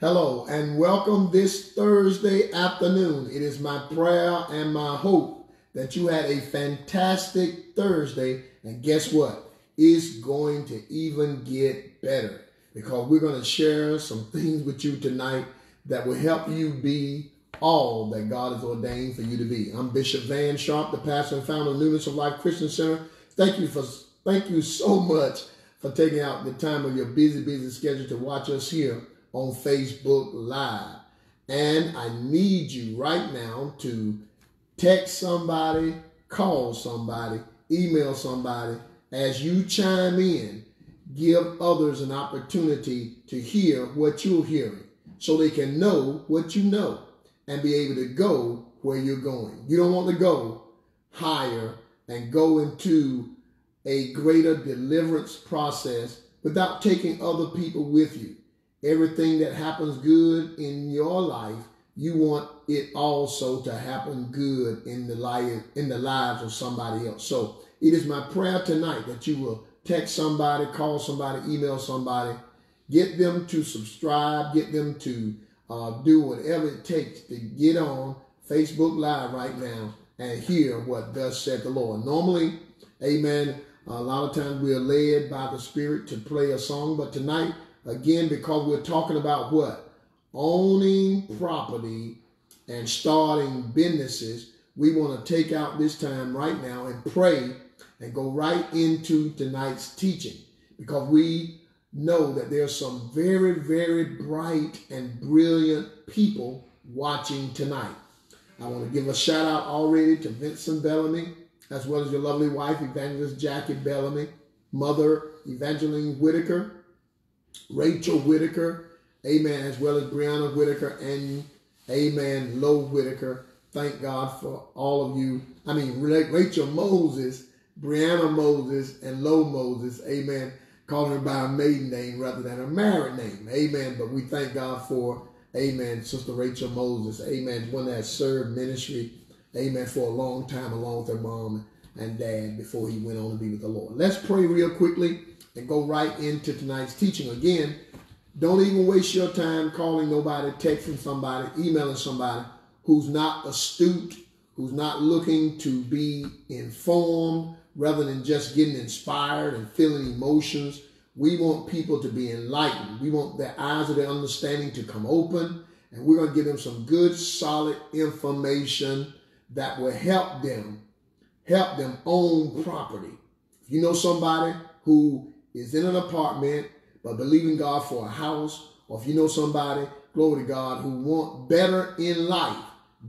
Hello and welcome this Thursday afternoon. It is my prayer and my hope that you had a fantastic Thursday. And guess what? It's going to even get better because we're going to share some things with you tonight that will help you be all that God has ordained for you to be. I'm Bishop Van Sharpe, the pastor and founder of Newness of Life Christian Center. Thank you for thank you so much for taking out the time of your busy, busy schedule to watch us here on Facebook Live. And I need you right now to text somebody, call somebody, email somebody. As you chime in, give others an opportunity to hear what you're hearing so they can know what you know and be able to go where you're going. You don't want to go higher and go into a greater deliverance process without taking other people with you everything that happens good in your life, you want it also to happen good in the life in the lives of somebody else. So it is my prayer tonight that you will text somebody, call somebody, email somebody, get them to subscribe, get them to uh, do whatever it takes to get on Facebook Live right now and hear what thus said the Lord. Normally, amen, a lot of times we are led by the Spirit to play a song, but tonight Again, because we're talking about what? Owning property and starting businesses. We want to take out this time right now and pray and go right into tonight's teaching because we know that there's some very, very bright and brilliant people watching tonight. I want to give a shout out already to Vincent Bellamy, as well as your lovely wife, Evangelist Jackie Bellamy, mother Evangeline Whitaker, Rachel Whitaker, amen, as well as Brianna Whitaker and amen, Lowe Whitaker. Thank God for all of you. I mean, Rachel Moses, Brianna Moses, and Lowe Moses, amen, calling her by a maiden name rather than a married name, amen. But we thank God for, amen, Sister Rachel Moses, amen, one that served ministry, amen, for a long time along with her mom and dad before he went on to be with the Lord. Let's pray real quickly and go right into tonight's teaching. Again, don't even waste your time calling nobody, texting somebody, emailing somebody who's not astute, who's not looking to be informed rather than just getting inspired and feeling emotions. We want people to be enlightened. We want their eyes of their understanding to come open. And we're going to give them some good, solid information that will help them, help them own property. If you know somebody who is in an apartment but believing God for a house, or if you know somebody, glory to God, who want better in life,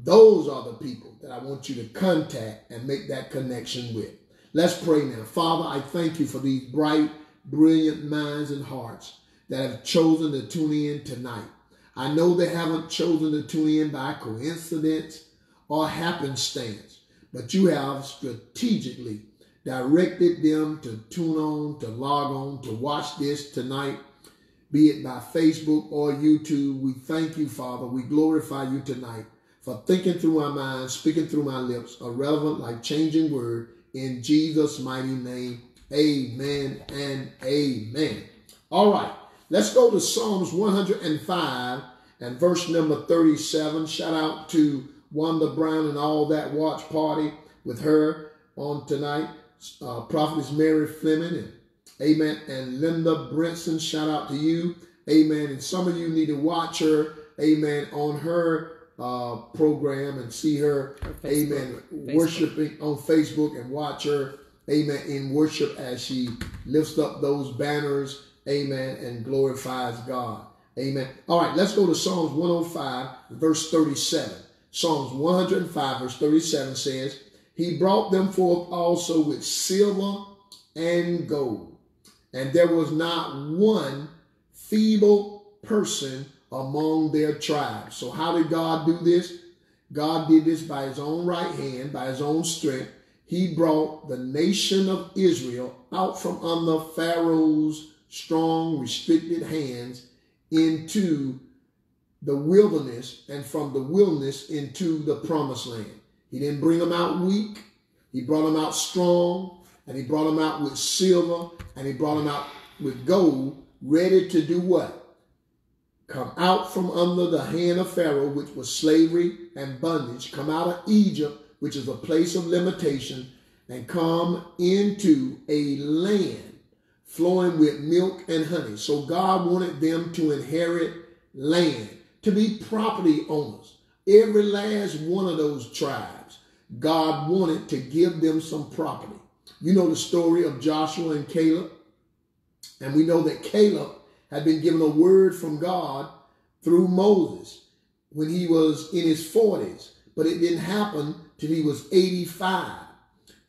those are the people that I want you to contact and make that connection with. Let's pray now. Father, I thank you for these bright, brilliant minds and hearts that have chosen to tune in tonight. I know they haven't chosen to tune in by coincidence or happenstance, but you have strategically directed them to tune on, to log on, to watch this tonight, be it by Facebook or YouTube. We thank you, Father. We glorify you tonight for thinking through my mind, speaking through my lips, a relevant, life changing word in Jesus' mighty name. Amen and amen. All right, let's go to Psalms 105 and verse number 37. Shout out to Wanda Brown and all that watch party with her on tonight uh, Prophetess Mary Fleming, and amen, and Linda Brinson, shout out to you, amen. And some of you need to watch her, amen, on her uh, program and see her, amen, Facebook. worshiping on Facebook and watch her, amen, in worship as she lifts up those banners, amen, and glorifies God. Amen. All right, let's go to Psalms 105, verse 37. Psalms 105, verse 37 says, he brought them forth also with silver and gold. And there was not one feeble person among their tribes. So, how did God do this? God did this by his own right hand, by his own strength. He brought the nation of Israel out from under Pharaoh's strong, restricted hands into the wilderness and from the wilderness into the promised land. He didn't bring them out weak. He brought them out strong, and he brought them out with silver, and he brought them out with gold, ready to do what? come out from under the hand of Pharaoh, which was slavery and bondage, come out of Egypt, which is a place of limitation, and come into a land flowing with milk and honey. So God wanted them to inherit land, to be property owners. Every last one of those tribes, God wanted to give them some property. You know the story of Joshua and Caleb. And we know that Caleb had been given a word from God through Moses when he was in his 40s, but it didn't happen till he was 85.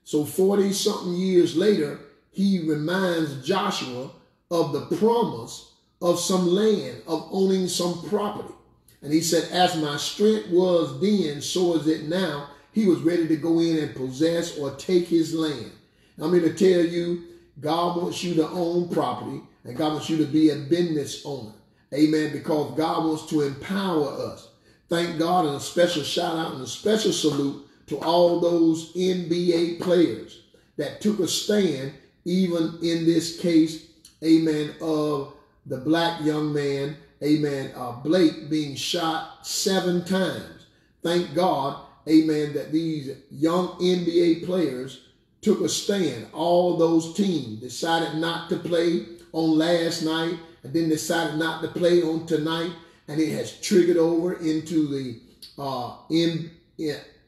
So 40 something years later, he reminds Joshua of the promise of some land, of owning some property. And he said, As my strength was then, so is it now. He was ready to go in and possess or take his land. I'm here to tell you, God wants you to own property and God wants you to be a business owner. Amen. Because God wants to empower us. Thank God and a special shout out and a special salute to all those NBA players that took a stand, even in this case, amen, of the black young man, amen, uh, Blake being shot seven times. Thank God, amen, that these young NBA players took a stand. All those teams decided not to play on last night and then decided not to play on tonight. And it has triggered over into the uh, in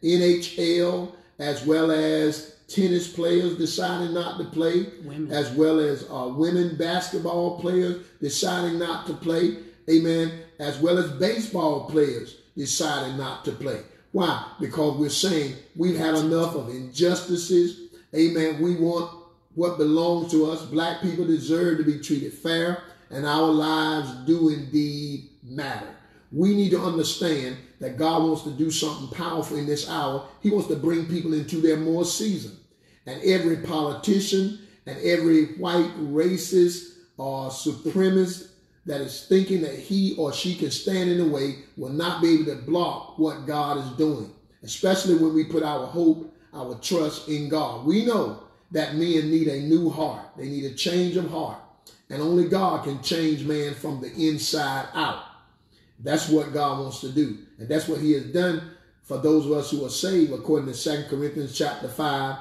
NHL as well as tennis players deciding not to play, women. as well as uh, women basketball players deciding not to play. Amen. As well as baseball players decided not to play. Why? Because we're saying we've had enough of injustices, Amen. We want what belongs to us. Black people deserve to be treated fair, and our lives do indeed matter. We need to understand that God wants to do something powerful in this hour. He wants to bring people into their more season. And every politician and every white racist or supremacist that is thinking that he or she can stand in the way will not be able to block what God is doing, especially when we put our hope our trust in God. We know that men need a new heart. They need a change of heart. And only God can change man from the inside out. That's what God wants to do. And that's what he has done for those of us who are saved, according to 2 Corinthians chapter 5,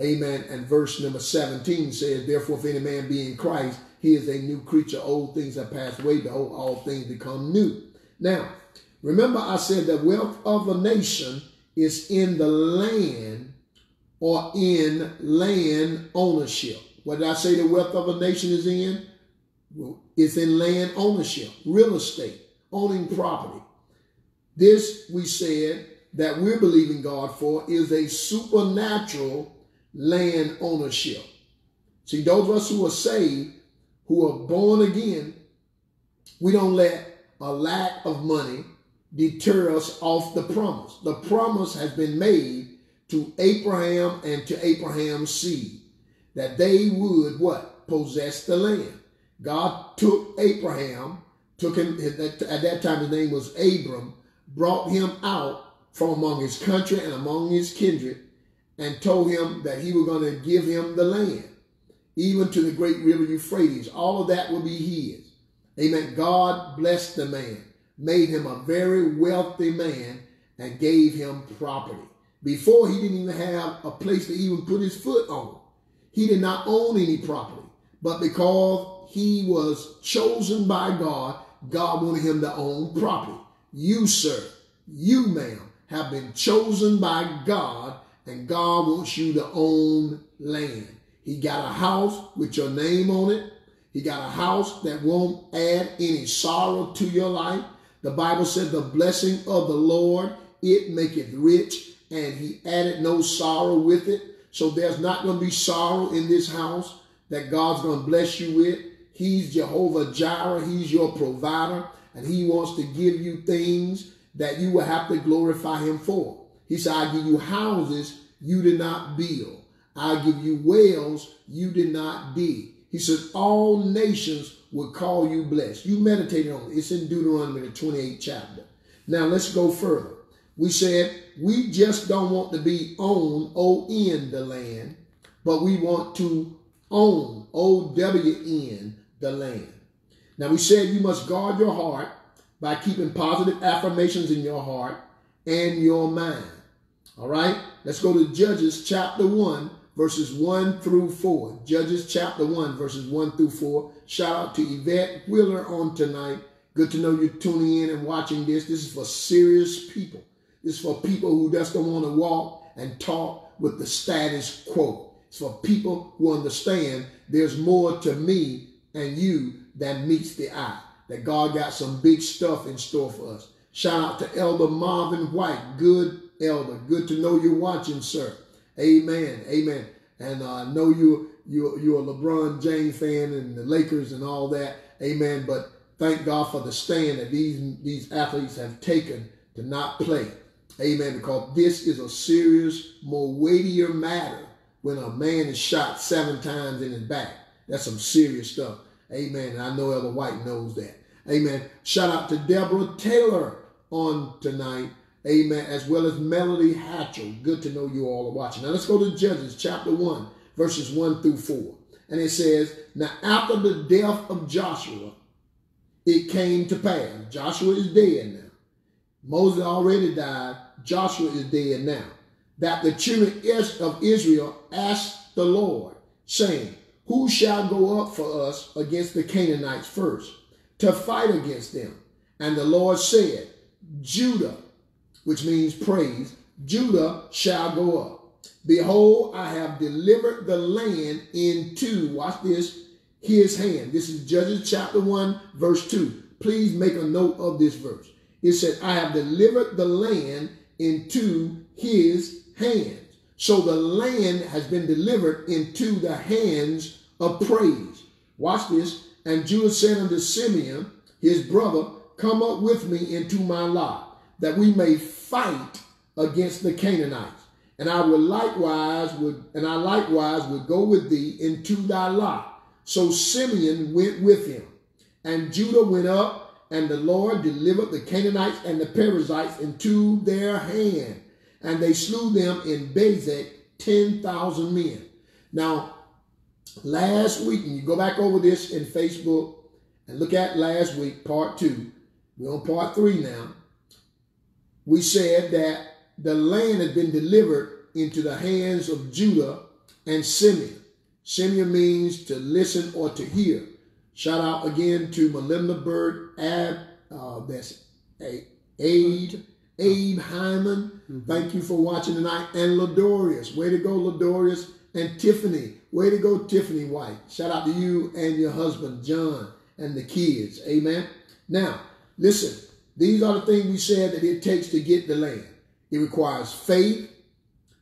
amen, and verse number 17 says, Therefore, if any man be in Christ, he is a new creature. Old things have passed away, behold, all things become new. Now, remember I said the wealth of a nation is in the land or in land ownership. What did I say the wealth of a nation is in? It's in land ownership, real estate, owning property. This, we said, that we're believing God for is a supernatural land ownership. See, those of us who are saved, who are born again, we don't let a lack of money deter us off the promise. The promise has been made to Abraham and to Abraham's seed that they would what? Possess the land. God took Abraham, took him, at that time his name was Abram, brought him out from among his country and among his kindred, and told him that he was going to give him the land, even to the great river Euphrates. All of that will be his. Amen. God blessed the man, made him a very wealthy man, and gave him property. Before, he didn't even have a place to even put his foot on. He did not own any property. But because he was chosen by God, God wanted him to own property. You, sir, you, ma'am, have been chosen by God, and God wants you to own land. He got a house with your name on it. He got a house that won't add any sorrow to your life. The Bible said the blessing of the Lord, it maketh rich and he added no sorrow with it. So there's not going to be sorrow in this house that God's going to bless you with. He's Jehovah Jireh. He's your provider. And he wants to give you things that you will have to glorify him for. He said, I give you houses you did not build. I give you wells you did not dig. He says, all nations will call you blessed. You meditate on it. It's in Deuteronomy, the 28th chapter. Now let's go further. We said we just don't want to be own, O-N, the land, but we want to own, O-W-N, the land. Now we said you must guard your heart by keeping positive affirmations in your heart and your mind. All right, let's go to Judges chapter 1, verses 1 through 4. Judges chapter 1, verses 1 through 4. Shout out to Yvette Wheeler on tonight. Good to know you're tuning in and watching this. This is for serious people. This is for people who just don't want to walk and talk with the status quo. It's for people who understand there's more to me and you than meets the eye. That God got some big stuff in store for us. Shout out to Elder Marvin White. Good elder. Good to know you're watching, sir. Amen. Amen. And uh, I know you you you're a LeBron James fan and the Lakers and all that. Amen. But thank God for the stand that these these athletes have taken to not play. Amen. Because this is a serious, more weightier matter when a man is shot seven times in his back. That's some serious stuff. Amen. And I know Elder White knows that. Amen. Shout out to Deborah Taylor on tonight. Amen. As well as Melody Hatchell. Good to know you all are watching. Now let's go to Judges chapter 1, verses 1 through 4. And it says, Now after the death of Joshua, it came to pass. Joshua is dead now. Moses already died. Joshua is dead now. That the children of Israel asked the Lord, saying, Who shall go up for us against the Canaanites first, to fight against them? And the Lord said, Judah which means praise, Judah shall go up. Behold, I have delivered the land into, watch this, his hand. This is Judges chapter 1, verse 2. Please make a note of this verse. It said, I have delivered the land into his hands. So the land has been delivered into the hands of praise. Watch this. And Judah said unto Simeon, his brother, Come up with me into my lot that we may fight against the Canaanites. And I will likewise would and I likewise would go with thee into thy lot. So Simeon went with him, and Judah went up, and the Lord delivered the Canaanites and the Perizzites into their hand, and they slew them in Bezek ten thousand men. Now, last week, and you go back over this in Facebook and look at last week, part two. We're on part three now we said that the land had been delivered into the hands of Judah and Simeon. Simeon means to listen or to hear. Shout out again to Melinda Bird, Ab, uh, that's a, Abe, Abe Hyman. Mm-hmm. Thank you for watching tonight. And Ladorius. Way to go, Ladorius. And Tiffany. Way to go, Tiffany White. Shout out to you and your husband, John, and the kids. Amen. Now, listen. These are the things we said that it takes to get the land. It requires faith.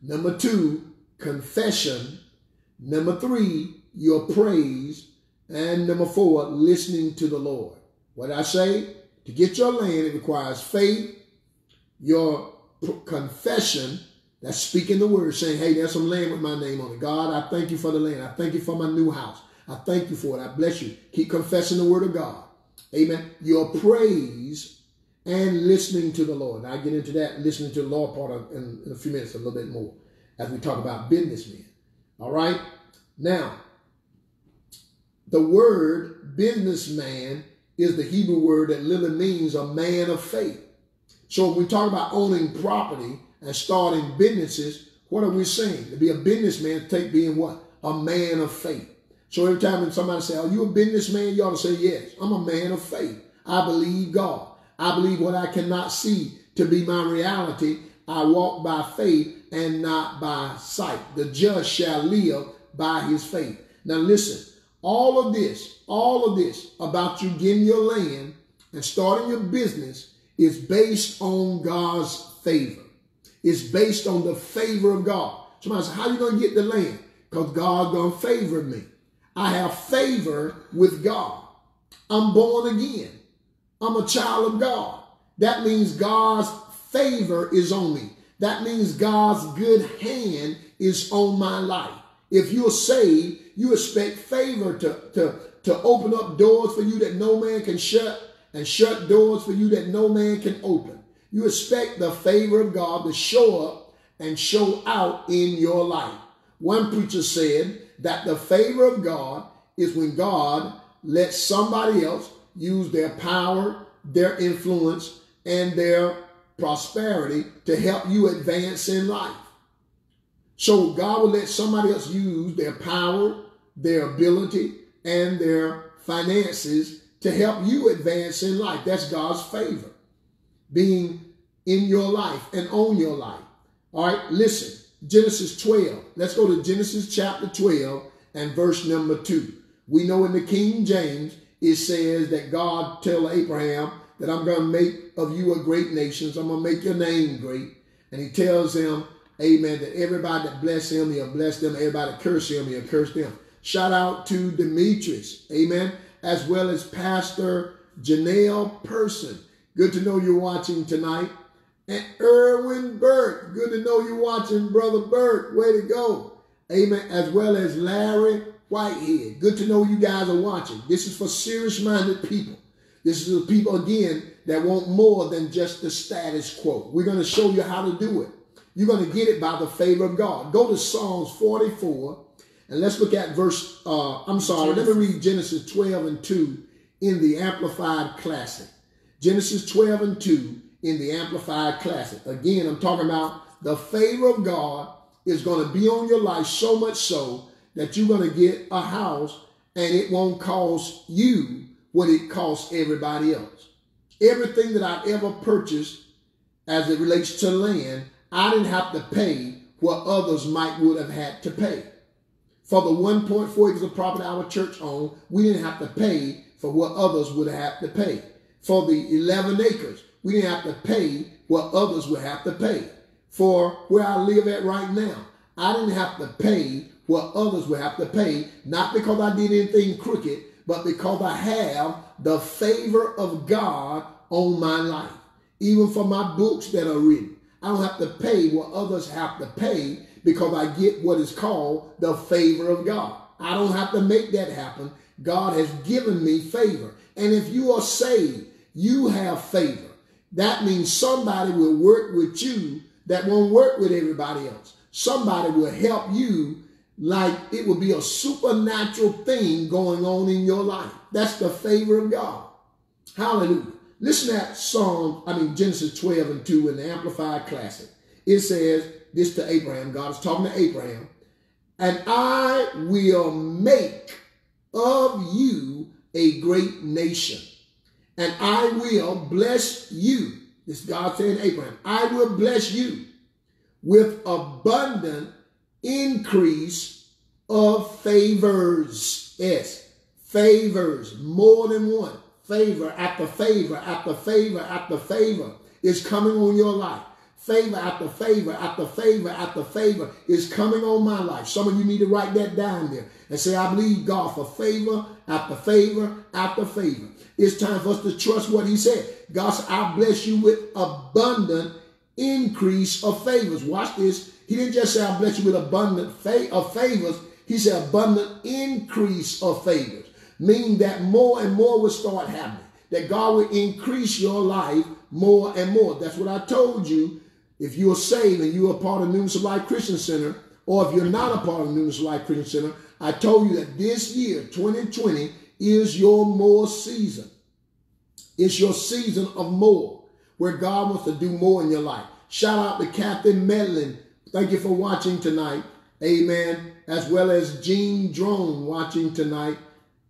Number two, confession. Number three, your praise. And number four, listening to the Lord. What I say? To get your land, it requires faith, your confession, that's speaking the word, saying, hey, there's some land with my name on it. God, I thank you for the land. I thank you for my new house. I thank you for it. I bless you. Keep confessing the word of God. Amen. Your praise and listening to the Lord. Now I get into that listening to the Lord part in, in a few minutes, a little bit more, as we talk about businessmen. All right. Now, the word businessman is the Hebrew word that literally means a man of faith. So when we talk about owning property and starting businesses, what are we saying? To be a businessman, take being what? A man of faith. So every time when somebody say, are you a businessman? You ought to say, yes, I'm a man of faith. I believe God. I believe what I cannot see to be my reality. I walk by faith and not by sight. The just shall live by his faith. Now listen, all of this, all of this about you getting your land and starting your business is based on God's favor. It's based on the favor of God. Somebody says, how you going to get the land? Because God going to favor me. I have favor with God. I'm born again. I'm a child of God. That means God's favor is on me. That means God's good hand is on my life. If you're saved, you expect favor to, to, to open up doors for you that no man can shut and shut doors for you that no man can open. You expect the favor of God to show up and show out in your life. One preacher said that the favor of God is when God lets somebody else use their power, their influence and their prosperity to help you advance in life. So God will let somebody else use their power, their ability, and their finances to help you advance in life. That's God's favor being in your life and on your life. All right, listen. Genesis 12. Let's go to Genesis chapter 12 and verse number 2. We know in the King James it says that God tell Abraham that I'm going to make of you a great nation. So I'm going to make your name great. And he tells him, amen, that everybody that bless him, he'll bless them. Everybody that curse him, he'll curse them. Shout out to Demetrius, amen, as well as Pastor Janelle Person. Good to know you're watching tonight. And Erwin Burke, good to know you're watching, Brother Burke. Way to go. Amen. As well as Larry Whitehead. Good to know you guys are watching. This is for serious minded people. This is the people, again, that want more than just the status quo. We're going to show you how to do it. You're going to get it by the favor of God. Go to Psalms 44 and let's look at verse, uh, I'm sorry, let me read Genesis 12 and 2 in the Amplified Classic. Genesis 12 and 2 in the Amplified Classic. Again, I'm talking about the favor of God is going to be on your life so much so that you're going to get a house and it won't cost you what it costs everybody else. Everything that I've ever purchased as it relates to land, I didn't have to pay what others might would have had to pay. For the 1.4 acres of property our church owned, we didn't have to pay for what others would have to pay. For the 11 acres, we didn't have to pay what others would have to pay. For where I live at right now, I didn't have to pay what others will have to pay, not because I did anything crooked, but because I have the favor of God on my life. Even for my books that are written, I don't have to pay what others have to pay because I get what is called the favor of God. I don't have to make that happen. God has given me favor. And if you are saved, you have favor. That means somebody will work with you that won't work with everybody else. Somebody will help you like it will be a supernatural thing going on in your life. That's the favor of God. Hallelujah. Listen that Psalm, I mean Genesis 12 and 2 in the Amplified Classic. It says this to Abraham. God is talking to Abraham. And I will make of you a great nation. And I will bless you. This God saying Abraham, I will bless you with abundant increase of favors. Yes, favors, more than one. Favor after favor after favor after favor is coming on your life. Favor after favor after favor after favor is coming on my life. Some of you need to write that down there and say, I believe God for favor after favor after favor. It's time for us to trust what he said. God said, I bless you with abundant increase of favors. Watch this. He didn't just say, I bless you with abundant fa- of favors. He said abundant increase of favors. Meaning that more and more will start happening. That God will increase your life more and more. That's what I told you. If you're saved and you're a part of Newness of Life Christian Center, or if you're not a part of Newness of Life Christian Center, I told you that this year, 2020, is your more season. It's your season of more, where God wants to do more in your life. Shout out to Captain Medlin. Thank you for watching tonight. Amen. As well as Jean Drone watching tonight.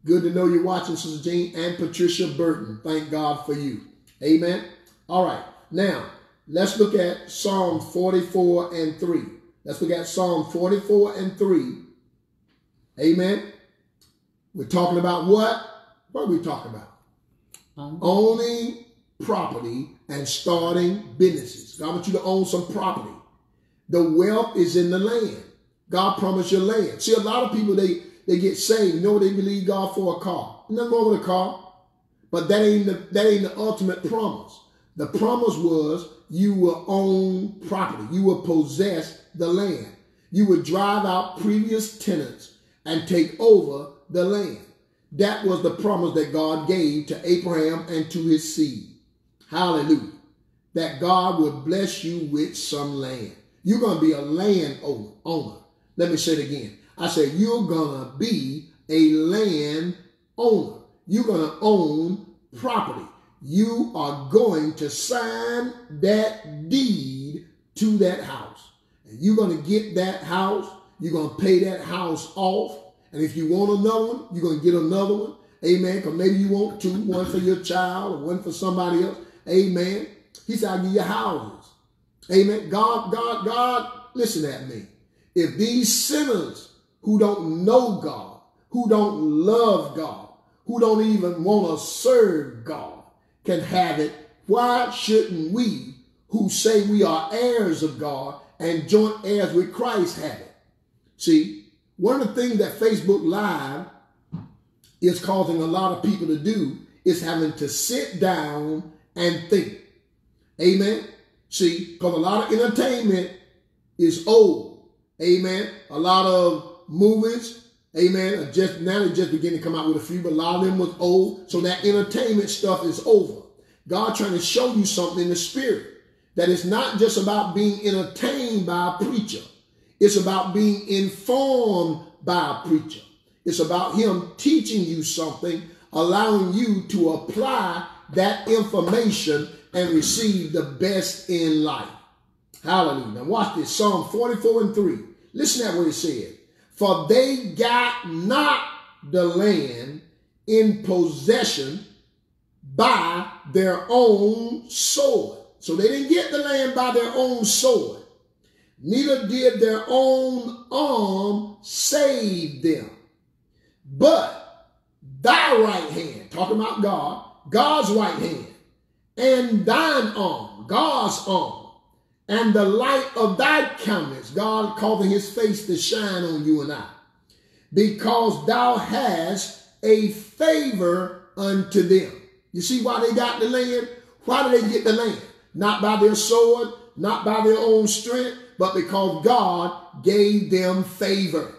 Good to know you're watching, Sister Jean and Patricia Burton. Thank God for you. Amen. All right. Now, let's look at Psalm 44 and 3. Let's look at Psalm 44 and 3. Amen. We're talking about what? What are we talking about? Um, Owning property and starting businesses. God wants you to own some property. The wealth is in the land. God promised you land. See, a lot of people, they, they get saved. You know they believe God for a car. Nothing wrong with a car. But that ain't the, that ain't the ultimate promise. The promise was you will own property. You will possess the land. You would drive out previous tenants and take over the land. That was the promise that God gave to Abraham and to his seed. Hallelujah. That God would bless you with some land. You're going to be a land owner. Let me say it again. I said, you're going to be a land owner. You're going to own property. you are going to sign that deed to that house. And you're going to get that house. You're going to pay that house off. And if you want another one, you're going to get another one. Amen. Because maybe you want two, one for your child or one for somebody else. Amen. He said, I'll give you houses. Amen. God, God, God, listen at me. If these sinners who don't know God, who don't love God, who don't even want to serve God can have it, why shouldn't we, who say we are heirs of God and joint heirs with Christ, have it? See, one of the things that Facebook Live is causing a lot of people to do is having to sit down and think. Amen. See, because a lot of entertainment is old. Amen. A lot of movies, amen, just now they just beginning to come out with a few, but a lot of them was old. So that entertainment stuff is over. God trying to show you something in the spirit. That it's not just about being entertained by a preacher. It's about being informed by a preacher. It's about him teaching you something, allowing you to apply that information and receive the best in life. Hallelujah. Now watch this. Psalm 44 and 3. Listen at what it said. For they got not the land in possession by their own sword. So they didn't get the land by their own sword. Neither did their own arm save them. But thy right hand, talking about God, God's right hand, and thine arm, God's arm, and the light of thy countenance, God causing his face to shine on you and I, because thou hast a favor unto them. You see why they got the land? Why did they get the land? Not by their sword, not by their own strength, but because God gave them favor.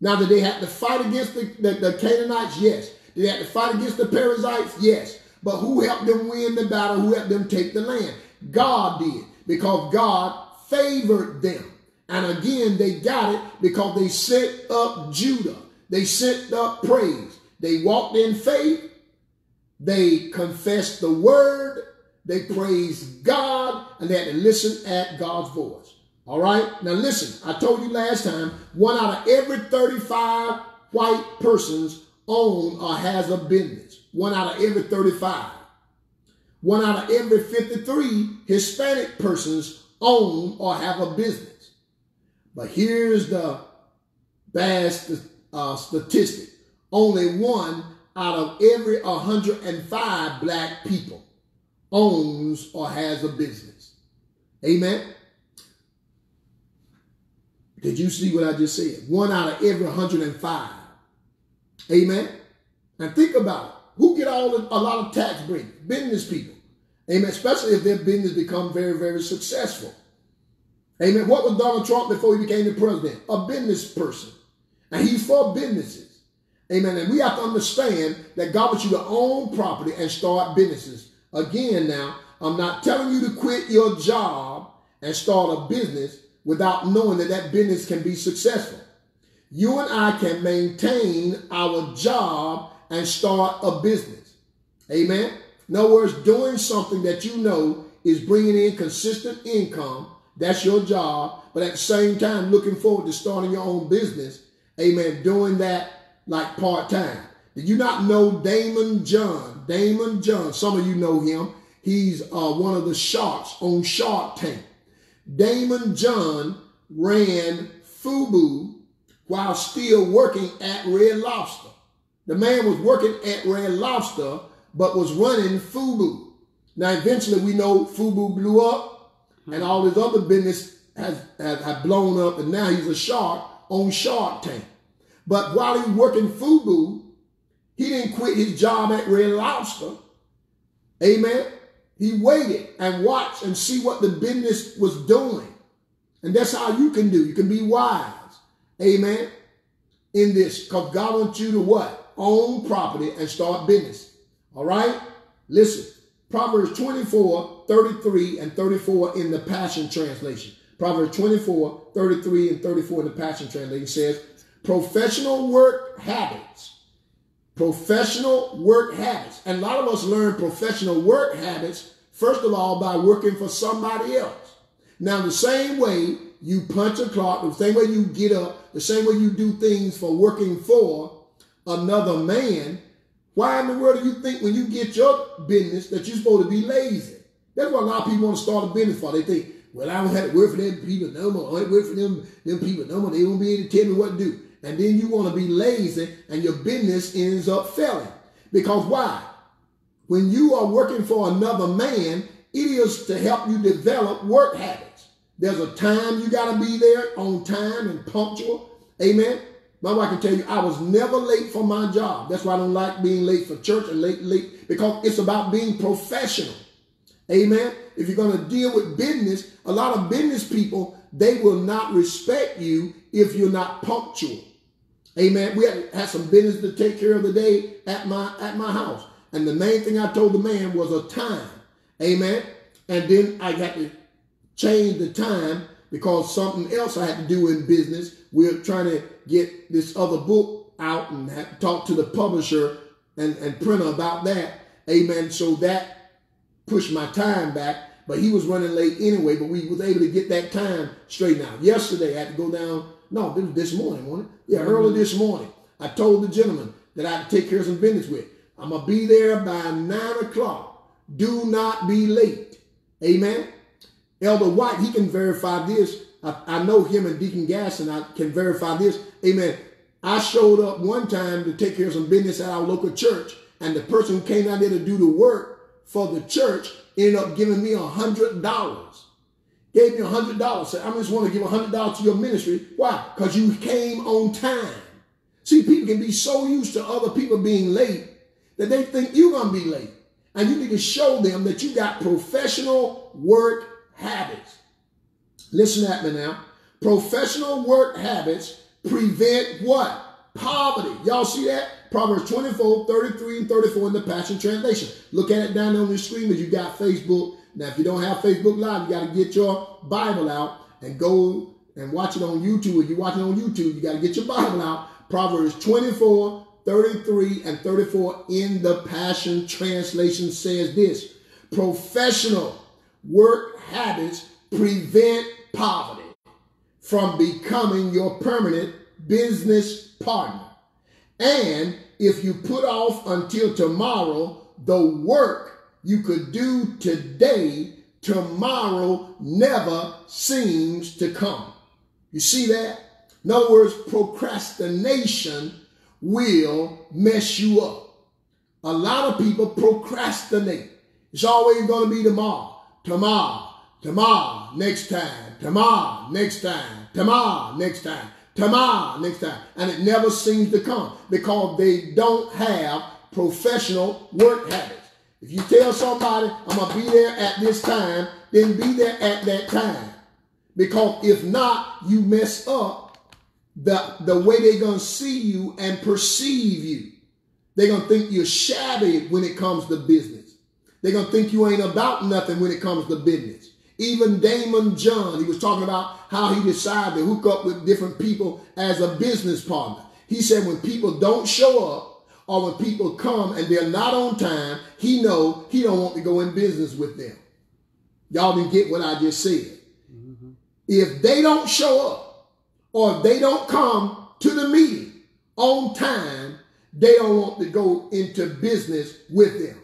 Now, did they have to fight against the, the, the Canaanites? Yes. Did they have to fight against the Perizzites? Yes. But who helped them win the battle? Who helped them take the land? God did because God favored them. And again, they got it because they set up Judah. They set up praise. They walked in faith. They confessed the word. They praised God and they had to listen at God's voice. All right. Now listen, I told you last time, one out of every 35 white persons own or has a business. One out of every 35. One out of every 53 Hispanic persons own or have a business. But here's the bad uh, statistic. Only one out of every 105 black people owns or has a business. Amen. Did you see what I just said? One out of every 105. Amen. And think about it. Who get all a lot of tax breaks? Business people. Amen. Especially if their business become very, very successful. Amen. What was Donald Trump before he became the president? A business person. And he's for businesses. Amen. And we have to understand that God wants you to own property and start businesses. Again, now, I'm not telling you to quit your job and start a business without knowing that that business can be successful. You and I can maintain our job and start a business. Amen. In other words, doing something that you know is bringing in consistent income. That's your job. But at the same time, looking forward to starting your own business. Amen. Doing that like part time. Did you not know Daymond John? Daymond John. Some of you know him. He's uh, one of the sharks on Shark Tank. Daymond John ran FUBU while still working at Red Lobster. The man was working at Red Lobster, but was running FUBU. Now, eventually, we know FUBU blew up, and all his other business has, has, has blown up, and now he's a shark on Shark Tank. But while he was working FUBU, he didn't quit his job at Red Lobster. Amen. He waited and watched and see what the business was doing. And that's how you can do. You can be wise. Amen. In this. Because God wants you to what? Own property and start business. All right? Listen. Proverbs 24, 33, and 34 in the Passion Translation. Proverbs 24, 33, and 34 in the Passion Translation says, professional work habits professional work habits. And a lot of us learn professional work habits, first of all, by working for somebody else. Now, the same way you punch a clock, the same way you get up, the same way you do things for working for another man, why in the world do you think when you get your business that you're supposed to be lazy? That's what a lot of people want to start a business for. They think, well, I don't have to work for them people no more. I don't work for them, them people no more. They won't be able to tell me what to do. And then you want to be lazy and your business ends up failing. Because why? When you are working for another man, it is to help you develop work habits. There's a time you got to be there on time and punctual. Amen. My wife can tell you I was never late for my job. That's why I don't like being late for church and late, late, because it's about being professional. Amen. If you're going to deal with business, a lot of business people, they will not respect you if you're not punctual. Amen. We had, had some business to take care of the day at my at my house. And the main thing I told the man was a time. Amen. And then I had to change the time because something else I had to do in business. We're trying to get this other book out and have to talk to the publisher and, and printer about that. Amen. So that pushed my time back. But he was running late anyway, but we was able to get that time straightened out. Yesterday I had to go down no, this was this morning, wasn't it? Yeah, mm-hmm. early this morning. I told the gentleman that I had to take care of some business with. I'm going to be there by 9 o'clock. Do not be late. Amen. Elder White, he can verify this. I, I know him and Deacon Gas, and I can verify this. Amen. I showed up one time to take care of some business at our local church, and the person who came out there to do the work for the church ended up giving me a hundred dollars gave me a hundred dollars. Said, I just want to give a hundred dollars to your ministry. Why? Because you came on time. See, people can be so used to other people being late that they think you're to be late. And you need to show them that you got professional work habits. Listen at me now. Professional work habits prevent what? Poverty. Y'all see that? Proverbs 24, 33, and 34 in the Passion Translation. Look at it down on the screen as you got Facebook now, if you don't have Facebook Live, you got to get your Bible out and go and watch it on YouTube. If you're watching on YouTube, you got to get your Bible out. Proverbs 24, 33, and 34 in the Passion Translation says this Professional work habits prevent poverty from becoming your permanent business partner. And if you put off until tomorrow the work you could do today, tomorrow never seems to come. You see that? In other words, procrastination will mess you up. A lot of people procrastinate. It's always going to be tomorrow, tomorrow, tomorrow, next time, tomorrow, next time, tomorrow, next time, tomorrow, next time. And it never seems to come because they don't have professional work habits. If you tell somebody, I'm going to be there at this time, then be there at that time. Because if not, you mess up the, the way they're going to see you and perceive you. They're going to think you're shabby when it comes to business. They're going to think you ain't about nothing when it comes to business. Even Daymond John, he was talking about how he decided to hook up with different people as a business partner. He said when people don't show up, or when people come and they're not on time, he know he don't want to go in business with them. Y'all didn't get what I just said. Mm-hmm. If they don't show up or if they don't come to the meeting on time, they don't want to go into business with them.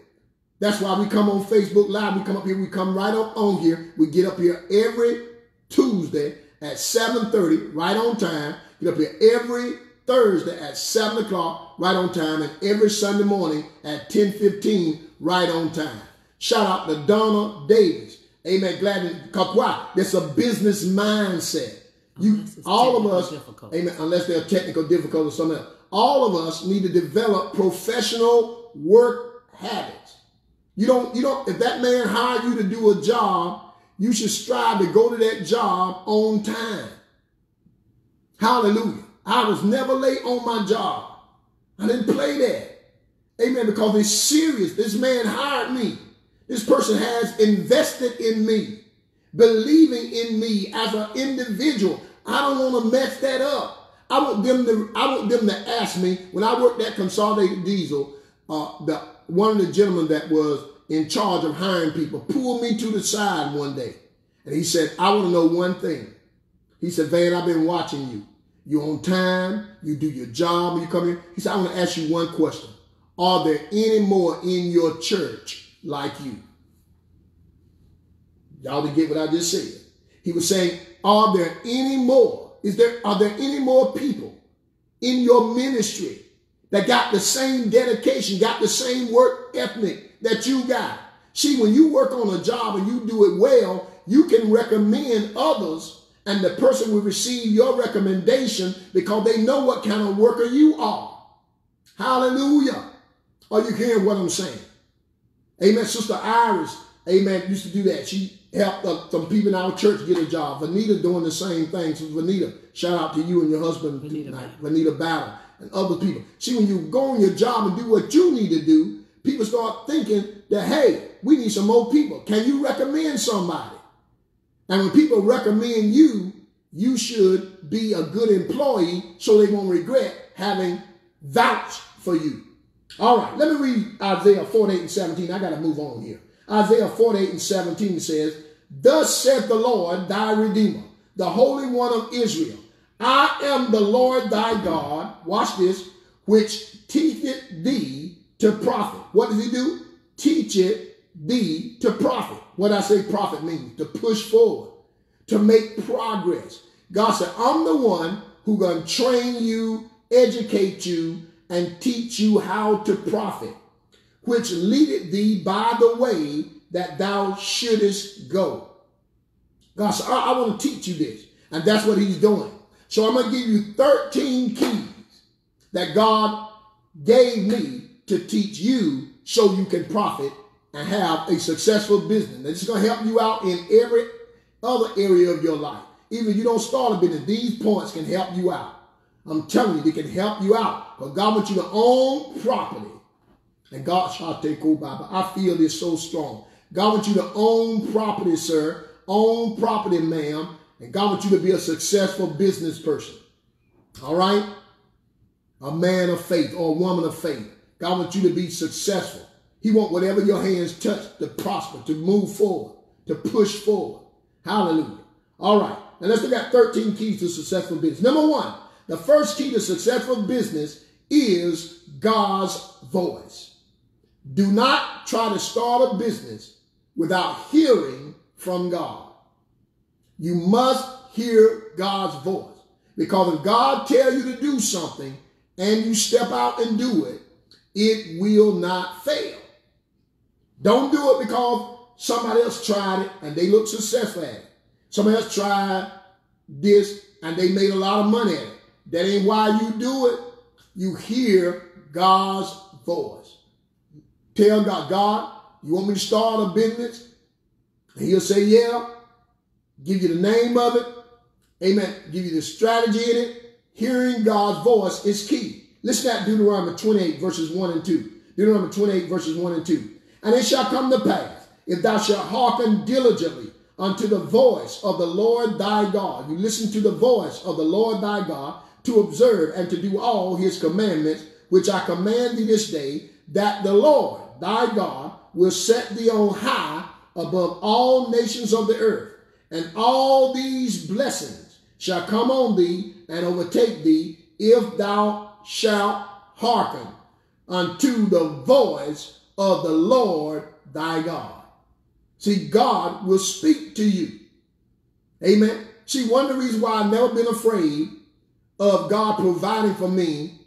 That's why we come on Facebook Live. We come up here. We come right up on here. We get up here every Tuesday at 7.30, right on time. Get up here every Thursday at 7 o'clock, right on time, and every Sunday morning at 10.15, right on time. Shout out to Donna Davis. Amen. Glad because why? There's a business mindset. You, all of us, difficult. amen, unless they're technical difficult or something else. All of us need to develop professional work habits. You don't, you don't, if that man hired you to do a job, you should strive to go to that job on time. Hallelujah. I was never late on my job. I didn't play that. Amen. Because it's serious. This man hired me. This person has invested in me, believing in me as an individual. I don't want to mess that up. I want them to I want them to ask me when I worked at Consolidated Diesel, uh, the one of the gentlemen that was in charge of hiring people pulled me to the side one day. And he said, I want to know one thing. He said, Van, I've been watching you. You're on time. You do your job you come here. He said, I want to ask you one question. Are there any more in your church like you? Y'all didn't get what I just said. He was saying, are there any more? Is there, are there any more people in your ministry that got the same dedication, got the same work ethic that you got? See, when you work on a job and you do it well, you can recommend others and the person will receive your recommendation because they know what kind of worker you are. Hallelujah. Are you hearing what I'm saying? Amen. Sister Iris, amen, used to do that. She helped uh, some people in our church get a job. Vanita doing the same thing. So Vanita, shout out to you and your husband Vanita tonight. Vanita Battle and other people. See, when you go on your job and do what you need to do, people start thinking that, hey, we need some more people. Can you recommend somebody? And when people recommend you, you should be a good employee so they won't regret having vouched for you. All right, let me read Isaiah 48 and 17. I got to move on here. Isaiah 48 and 17 says, Thus saith the Lord thy Redeemer, the Holy One of Israel. I am the Lord thy God, watch this, which teacheth thee to profit. What does he do? Teach it thee to profit. What I say profit means to push forward, to make progress. God said, I'm the one who gonna train you, educate you, and teach you how to profit, which leadeth thee by the way that thou shouldest go. God said, I, I want to teach you this. And that's what he's doing. So I'm going to give you 13 keys that God gave me to teach you so you can profit and have a successful business. And it's going to help you out in every other area of your life. Even if you don't start a business, these points can help you out. I'm telling you, they can help you out. But God wants you to own property. And God shall take over. But I feel this so strong. God wants you to own property, sir. Own property, ma'am. And God wants you to be a successful business person. All right? A man of faith or a woman of faith. God wants you to be successful. He wants whatever your hands touch to prosper, to move forward, to push forward. Hallelujah. All right. Now let's look at 13 keys to successful business. Number one, the first key to successful business is God's voice. Do not try to start a business without hearing from God. You must hear God's voice. Because if God tell you to do something and you step out and do it, it will not fail. Don't do it because somebody else tried it and they look successful at it. Somebody else tried this and they made a lot of money at it. That ain't why you do it. You hear God's voice. Tell God, God, you want me to start a business? And he'll say, yeah. Give you the name of it. Amen. Give you the strategy in it. Hearing God's voice is key. Listen at Deuteronomy 28 verses 1 and 2. Deuteronomy 28 verses 1 and 2. And it shall come to pass, if thou shalt hearken diligently unto the voice of the Lord thy God. You listen to the voice of the Lord thy God to observe and to do all his commandments, which I command thee this day, that the Lord thy God will set thee on high above all nations of the earth, and all these blessings shall come on thee and overtake thee if thou shalt hearken unto the voice of the Lord thy God. See, God will speak to you. Amen. See, one of the reasons why I've never been afraid of God providing for me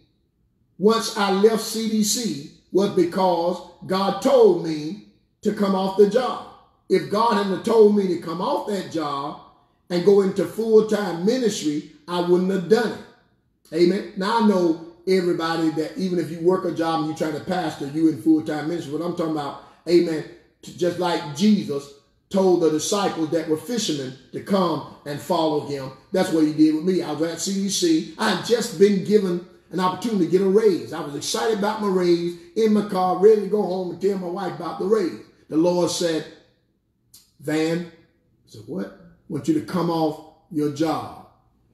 once I left CDC was because God told me to come off the job. If God hadn't told me to come off that job and go into full-time ministry, I wouldn't have done it. Amen. Now I know everybody that even if you work a job and you're trying to pastor, you in full-time ministry. But I'm talking about, amen, just like Jesus told the disciples that were fishermen to come and follow him. That's what he did with me. I was at CDC. I had just been given an opportunity to get a raise. I was excited about my raise in my car, ready to go home and tell my wife about the raise. The Lord said, Van, I said, what? I want you to come off your job.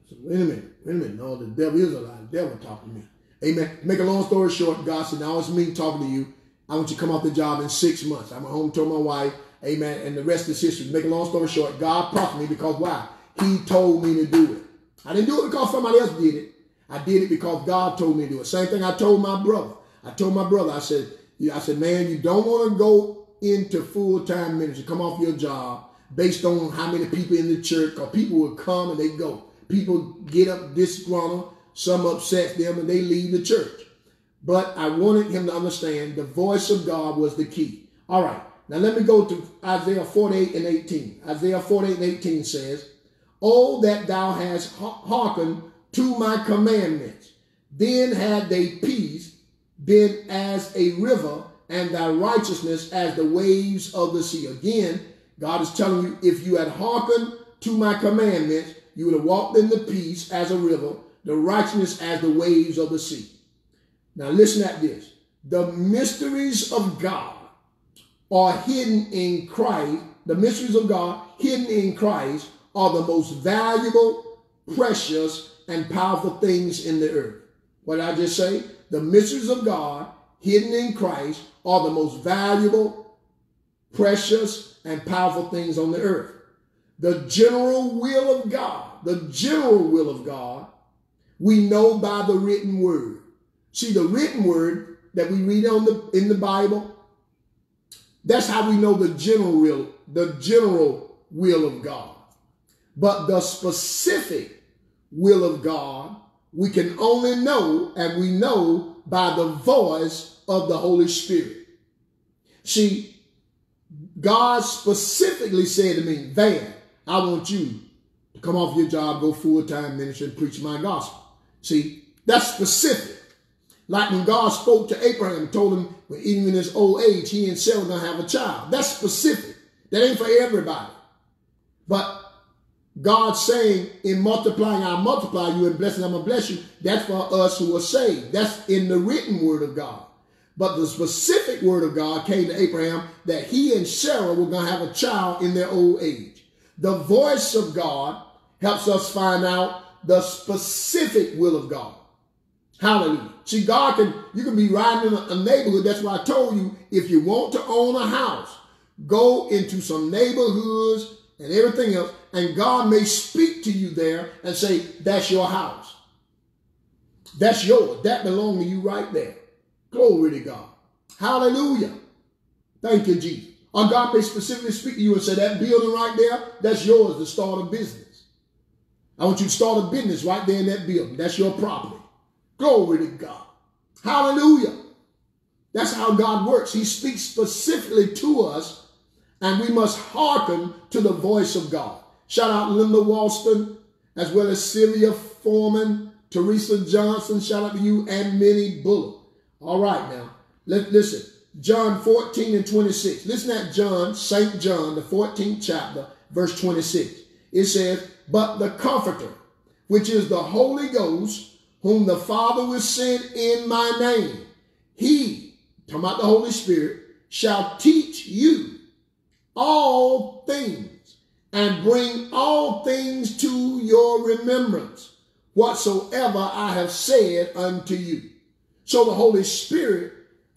So wait a minute, wait a minute. No, the devil is a lie. The devil talking to me. Amen. Make a long story short, God said, now it's me talking to you. I want you to come off the job in six months. I went home, told my wife, amen, and the rest is history. Make a long story short, God prompted me because why? He told me to do it. I didn't do it because somebody else did it. I did it because God told me to do it. Same thing I told my brother. I told my brother, I said, I said, man, you don't want to go into full-time ministry, come off your job based on how many people in the church, because people will come and they go. People get up disgruntled, some upset them, and they leave the church. But I wanted him to understand the voice of God was the key. All right, now let me go to Isaiah 48 and 18. Isaiah 48 and 18 says, Oh, that thou hast hearkened to my commandments, then had they peace been as a river, and thy righteousness as the waves of the sea. Again, God is telling you, if you had hearkened to my commandments, you would have walked in the peace as a river, the righteousness as the waves of the sea. Now listen at this. The mysteries of God are hidden in Christ. The mysteries of God hidden in Christ are the most valuable, precious, and powerful things in the earth. What did I just say? The mysteries of God hidden in Christ are the most valuable, precious, and powerful things on the earth. The general will of God, the general will of God, we know by the written word. See, the written word that we read on the in the Bible, that's how we know the general will, the general will of God. But the specific will of God, we can only know, and we know by the voice of the Holy Spirit. See, God specifically said to me, Van, I want you to come off your job, go full-time ministry and preach my gospel. See, that's specific. Like when God spoke to Abraham, and told him even in his old age, he and Sarah gonna have a child. That's specific. That ain't for everybody. But God saying, in multiplying, I'll multiply you, and blessing, I'm gonna bless you. That's for us who are saved. That's in the written word of God. But the specific word of God came to Abraham that he and Sarah were gonna have a child in their old age. The voice of God helps us find out the specific will of God. Hallelujah. See, God can, you can be riding in a, neighborhood. That's why I told you, if you want to own a house, go into some neighborhoods and everything else, and God may speak to you there and say, that's your house. That's yours. That belongs to you right there. Glory to God. Hallelujah. Thank you, Jesus. Or God may specifically speak to you and say, that building right there, that's yours to start a business. I want you to start a business right there in that building. That's your property. Glory to God. Hallelujah. That's how God works. He speaks specifically to us, and we must hearken to the voice of God. Shout out Linda Walston, as well as Sylvia Foreman, Teresa Johnson. Shout out to you and Minnie Bullock. All right, now, let, listen. John 14 and 26. Listen at John, St. John, the 14th chapter, verse 26. It says, but the Comforter, which is the Holy Ghost, whom the Father will send in my name. He, talking about the Holy Spirit, shall teach you all things and bring all things to your remembrance, whatsoever I have said unto you. So the Holy Spirit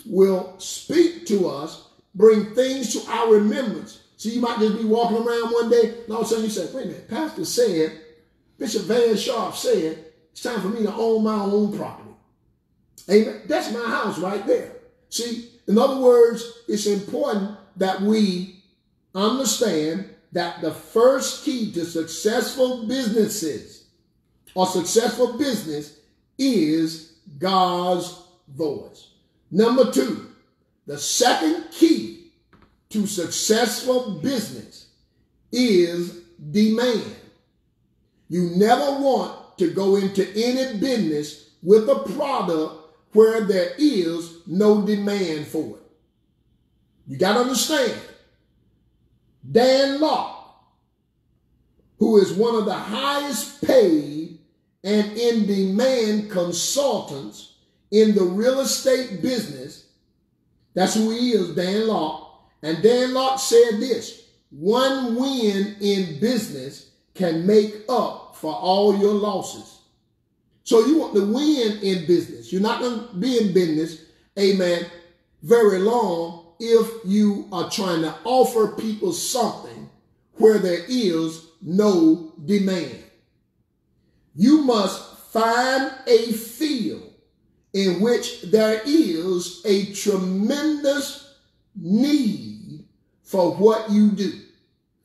will speak to us, bring things to our remembrance so you might just be walking around one day, and all of a sudden you say, wait a minute, Pastor said, Bishop Van Sharpe said, it's time for me to own my own property. Amen. That's my house right there. See, in other words, it's important that we understand that the first key to successful businesses or successful business is God's voice. Number two, the second key to successful business is demand. You never want to go into any business with a product where there is no demand for it. You got to understand. Dan Lok, who is one of the highest paid and in demand consultants in the real estate business, that's who he is, Dan Lok and Dan Lok said this, one win in business can make up for all your losses. So you want to win in business. You're not going to be in business, amen, very long if you are trying to offer people something where there is no demand. You must find a field in which there is a tremendous need for what you do.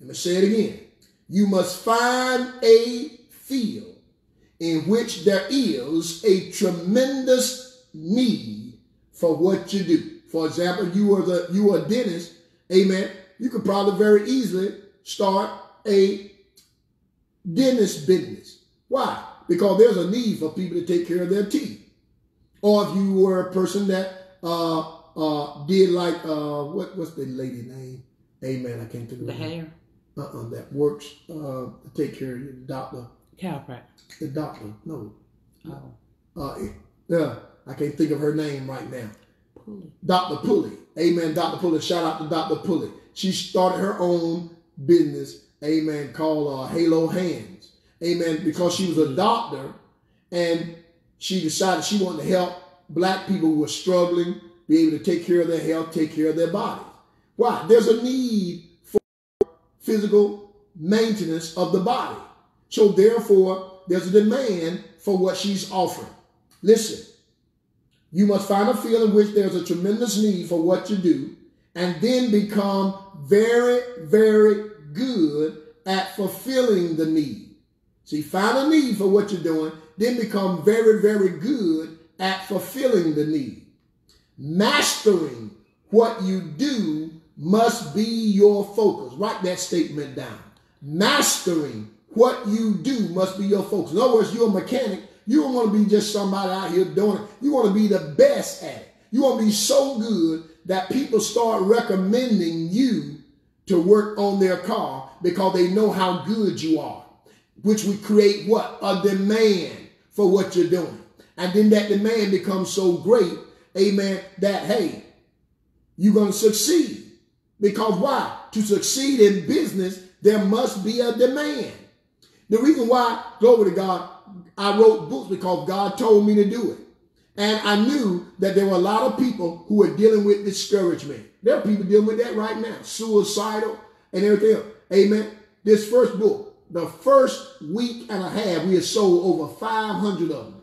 Let me say it again. You must find a field in which there is a tremendous need for what you do. For example, you were the you are a dentist, amen. You could probably very easily start a dentist business. Why? Because there's a need for people to take care of their teeth. Or if you were a person that uh, uh, did like uh, what what's the lady name? Amen. I can't think of the hair. Uh-uh, that works uh, to take care of your doctor. Chiropractor. The doctor. No. Oh. Uh, yeah, I can't think of her name right now. Pulley. Dr. Pulley. Amen. Dr. Pulley. Shout out to Dr. Pulley. She started her own business, amen, called uh, Halo Hands. Amen. Because she was a doctor and she decided she wanted to help black people who were struggling be able to take care of their health, take care of their bodies. Why? There's a need for physical maintenance of the body. So therefore, there's a demand for what she's offering. Listen, you must find a field in which there's a tremendous need for what you do and then become very, very good at fulfilling the need. See, find a need for what you're doing, then become very, very good at fulfilling the need. Mastering what you do must be your focus. Write that statement down. Mastering what you do must be your focus. In other words, you're a mechanic you don't want to be just somebody out here doing it. You want to be the best at it. You want to be so good that people start recommending you to work on their car because they know how good you are, which would create what? A demand for what you're doing. And then that demand becomes so great, amen, that, hey, you're going to succeed. Because why? To succeed in business, there must be a demand. The reason why, glory to God, I wrote books because God told me to do it. And I knew that there were a lot of people who were dealing with discouragement. There are people dealing with that right now, suicidal and everything else. Amen. This first book, the first week and a half, we had sold over 500 of them.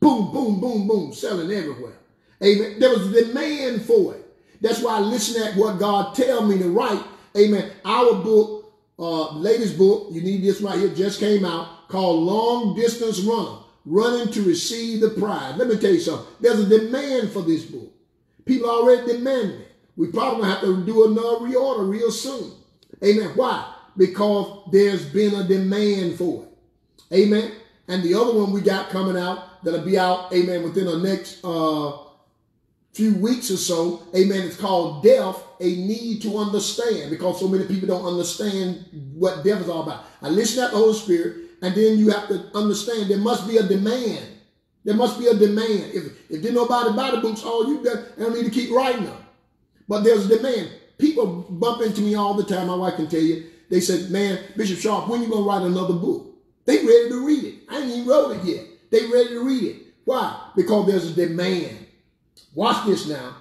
Boom, boom, boom, boom, selling everywhere. Amen. There was demand for it. That's why I listen at what God tell me to write. Amen. Our book, uh, latest book, you need this right here, just came out called Long Distance Runner, running to receive the prize. Let me tell you something. There's a demand for this book. People already demanding it. We probably have to do another reorder real soon. Amen. Why? Because there's been a demand for it. Amen. And the other one we got coming out that'll be out, amen, within the next uh, few weeks or so. Amen. It's called Death, a Need to Understand, because so many people don't understand what death is all about. I listen to the Holy Spirit and then you have to understand there must be a demand. There must be a demand. If, if there's nobody buy the books, all you got, I don't need to keep writing them. But there's a demand. People bump into me all the time. My wife can tell you. They said, man, Bishop Sharpe, when you going to write another book? They ready to read it. I ain't even wrote it yet. They ready to read it. Why? Because there's a demand. Watch this now.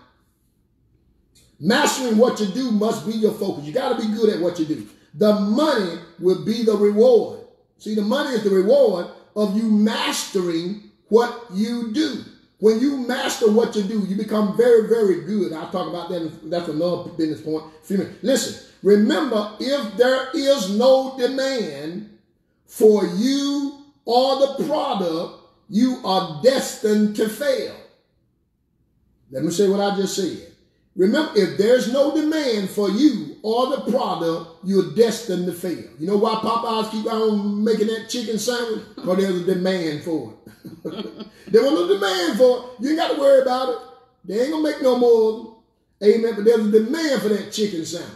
Mastering what you do must be your focus. You got to be good at what you do. The money will be the reward. See, the money is the reward of you mastering what you do. When you master what you do, you become very, very good. I'll talk about that. That's another business point. Listen, remember, if there is no demand for you or the product, you are destined to fail. Let me say what I just said. Remember, if there's no demand for you or the product, you're destined to fail. You know why Popeyes keep on making that chicken sandwich? Because there's a demand for it. there was no demand for it. You ain't got to worry about it. They ain't going to make no more Amen. But there's a demand for that chicken sandwich.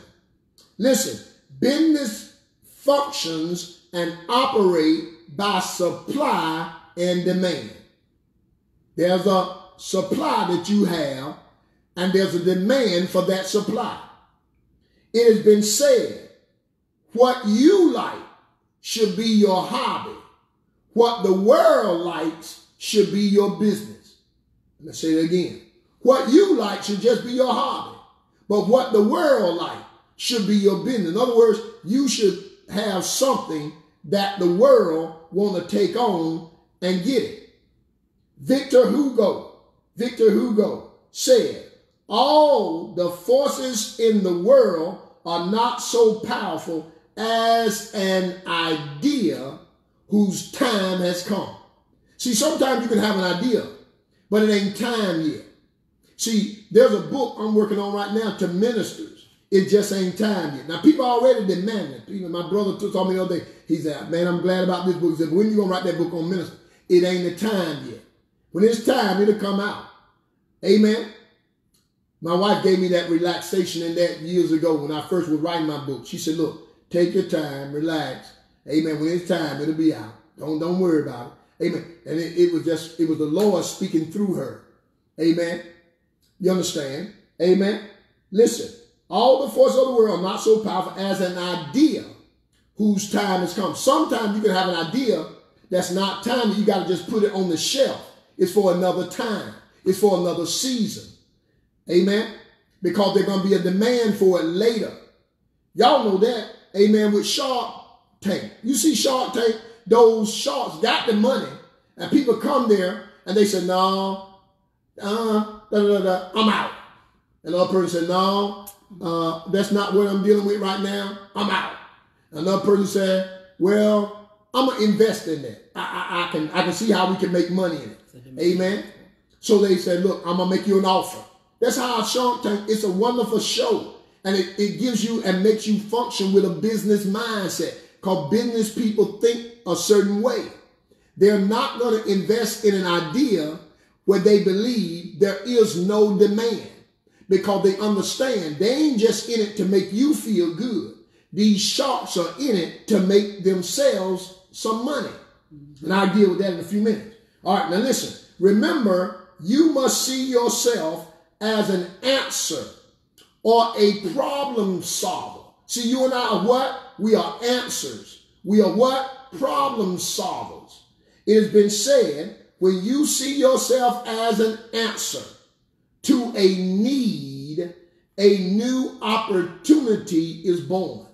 Listen, business functions and operate by supply and demand. There's a supply that you have and there's a demand for that supply. It has been said, what you like should be your hobby. What the world likes should be your business. Let me say it again. What you like should just be your hobby. But what the world like should be your business. In other words, you should have something that the world want to take on and get it. Victor Hugo, Victor Hugo said, all the forces in the world are not so powerful as an idea whose time has come. See, sometimes you can have an idea, but it ain't time yet. See, there's a book I'm working on right now to ministers. It just ain't time yet. Now, people already demand it. Even my brother told me the other day, he said, man, I'm glad about this book. He said, when you going to write that book on ministers? It ain't the time yet. When it's time, it'll come out. Amen. My wife gave me that relaxation in that years ago when I first was writing my book. She said, look, take your time, relax. Amen. When it's time, it'll be out. Don't, don't worry about it. Amen. And it, it was just, it was the Lord speaking through her. Amen. You understand? Amen. Listen, all the forces of the world are not so powerful as an idea whose time has come. Sometimes you can have an idea that's not time. You got to just put it on the shelf. It's for another time. It's for another season. Amen. Because there's going to be a demand for it later. Y'all know that. Amen. With Shark Tank. You see Shark Tank? Those sharks got the money. And people come there and they say, no, uh, da, da, da, I'm out. Another person said, no, uh, that's not what I'm dealing with right now. I'm out. Another person said, well, I'm to invest in that. I, I, I, can, I can see how we can make money in it. Amen. So they said, look, I'm going to make you an offer. That's how Shark Tank, it's a wonderful show. And it, it gives you and makes you function with a business mindset. Because business people think a certain way. They're not going to invest in an idea where they believe there is no demand. Because they understand they ain't just in it to make you feel good. These sharks are in it to make themselves some money. And I'll deal with that in a few minutes. All right, now listen. Remember, you must see yourself as an answer or a problem solver. See, you and I are what? We are answers. We are what? Problem solvers. It has been said when you see yourself as an answer to a need, a new opportunity is born.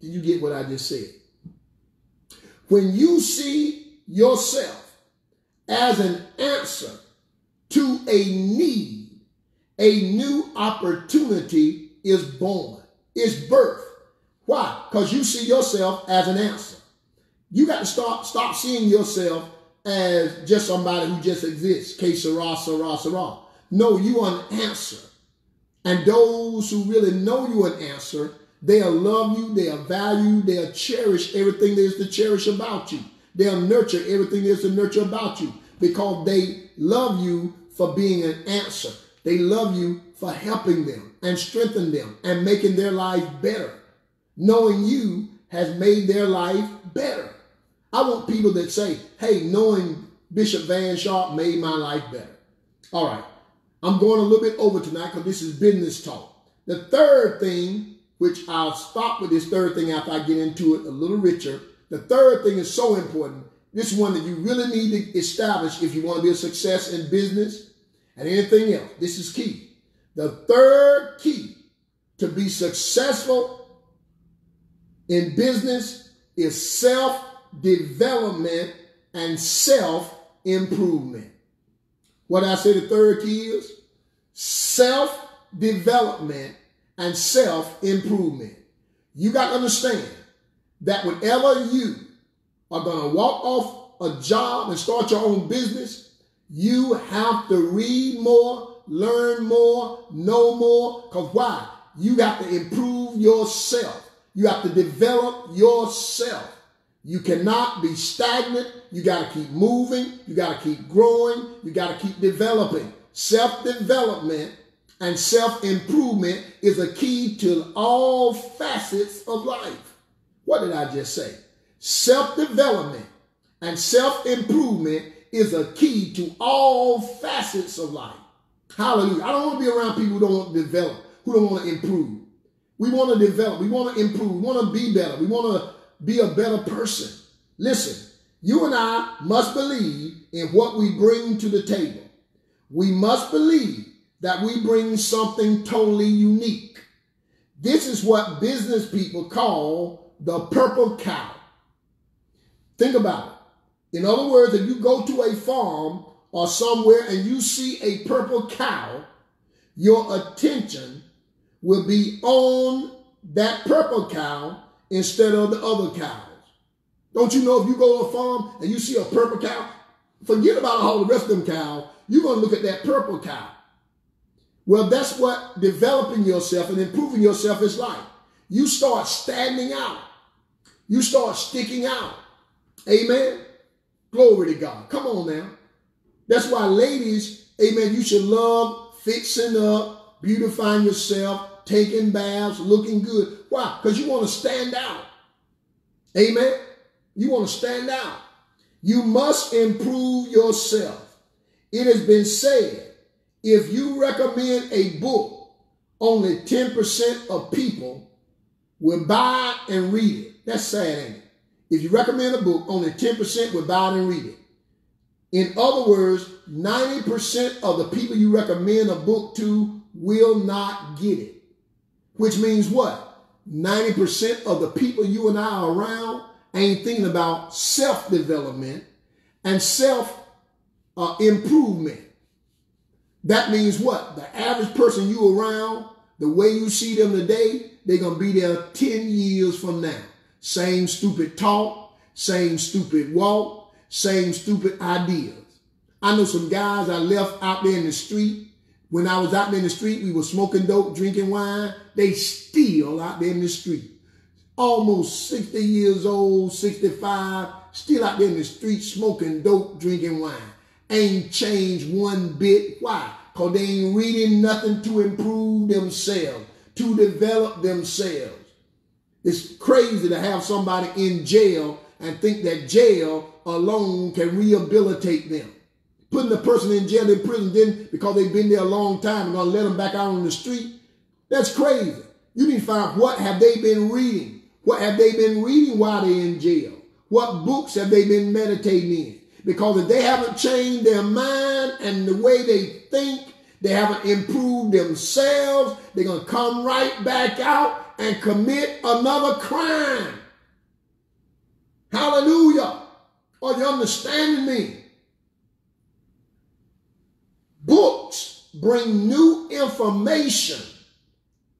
Did you get what I just said? When you see yourself as an answer to a need, a new opportunity is born, is birth. Why? Because you see yourself as an answer. You got to start stop seeing yourself as just somebody who just exists. Que sera, sera. No, you are an answer. And those who really know you an answer, they'll love you, they'll value, they'll cherish everything there's to cherish about you. They'll nurture everything there's to nurture about you because they love you for being an answer. They love you for helping them and strengthening them and making their life better. Knowing you has made their life better. I want people that say, hey, knowing Bishop Van Sharpe made my life better. All right. I'm going a little bit over tonight because this is business talk. The third thing, which I'll stop with this third thing after I get into it a little richer. The third thing is so important this is one that you really need to establish if you want to be a success in business and anything else. This is key. The third key to be successful in business is self-development and self-improvement. What I say the third key is? Self-development and self-improvement. You got to understand that whenever you are going to walk off a job and start your own business, you have to read more, learn more, know more. Because why? You got to improve yourself. You have to develop yourself. You cannot be stagnant. You got to keep moving. You got to keep growing. You got to keep developing. Self-development and self-improvement is a key to all facets of life. What did I just say? Self-development and self-improvement is a key to all facets of life. Hallelujah. I don't want to be around people who don't want to develop, who don't want to improve. We want to develop. We want to improve. We want to be better. We want to be a better person. Listen, you and I must believe in what we bring to the table. We must believe that we bring something totally unique. This is what business people call the purple cow. Think about it. In other words, if you go to a farm or somewhere and you see a purple cow, your attention will be on that purple cow instead of the other cows. Don't you know if you go to a farm and you see a purple cow, forget about all the rest of them cows. You're going to look at that purple cow. Well, that's what developing yourself and improving yourself is like. You start standing out. You start sticking out. Amen. Glory to God. Come on now. That's why, ladies, amen, you should love fixing up, beautifying yourself, taking baths, looking good. Why? Because you want to stand out. Amen. You want to stand out. You must improve yourself. It has been said if you recommend a book, only 10% of people will buy and read it. That's sad, ain't it? If you recommend a book, only 10% will buy it and read it. In other words, 90% of the people you recommend a book to will not get it. Which means what? 90% of the people you and I are around ain't thinking about self development and self uh, improvement. That means what? The average person you around, the way you see them today, they're going to be there 10 years from now. Same stupid talk, same stupid walk, same stupid ideas. I know some guys I left out there in the street. When I was out there in the street, we were smoking dope, drinking wine. They still out there in the street. Almost 60 years old, 65, still out there in the street smoking dope, drinking wine. Ain't changed one bit. Why? Because they ain't reading nothing to improve themselves, to develop themselves. It's crazy to have somebody in jail and think that jail alone can rehabilitate them. Putting the person in jail in prison then because they've been there a long time and gonna let them back out on the street. That's crazy. You need to find out what have they been reading? What have they been reading while they're in jail? What books have they been meditating in? Because if they haven't changed their mind and the way they think, they haven't improved themselves, they're going to come right back out and commit another crime. Hallelujah. Are you understanding me? Books bring new information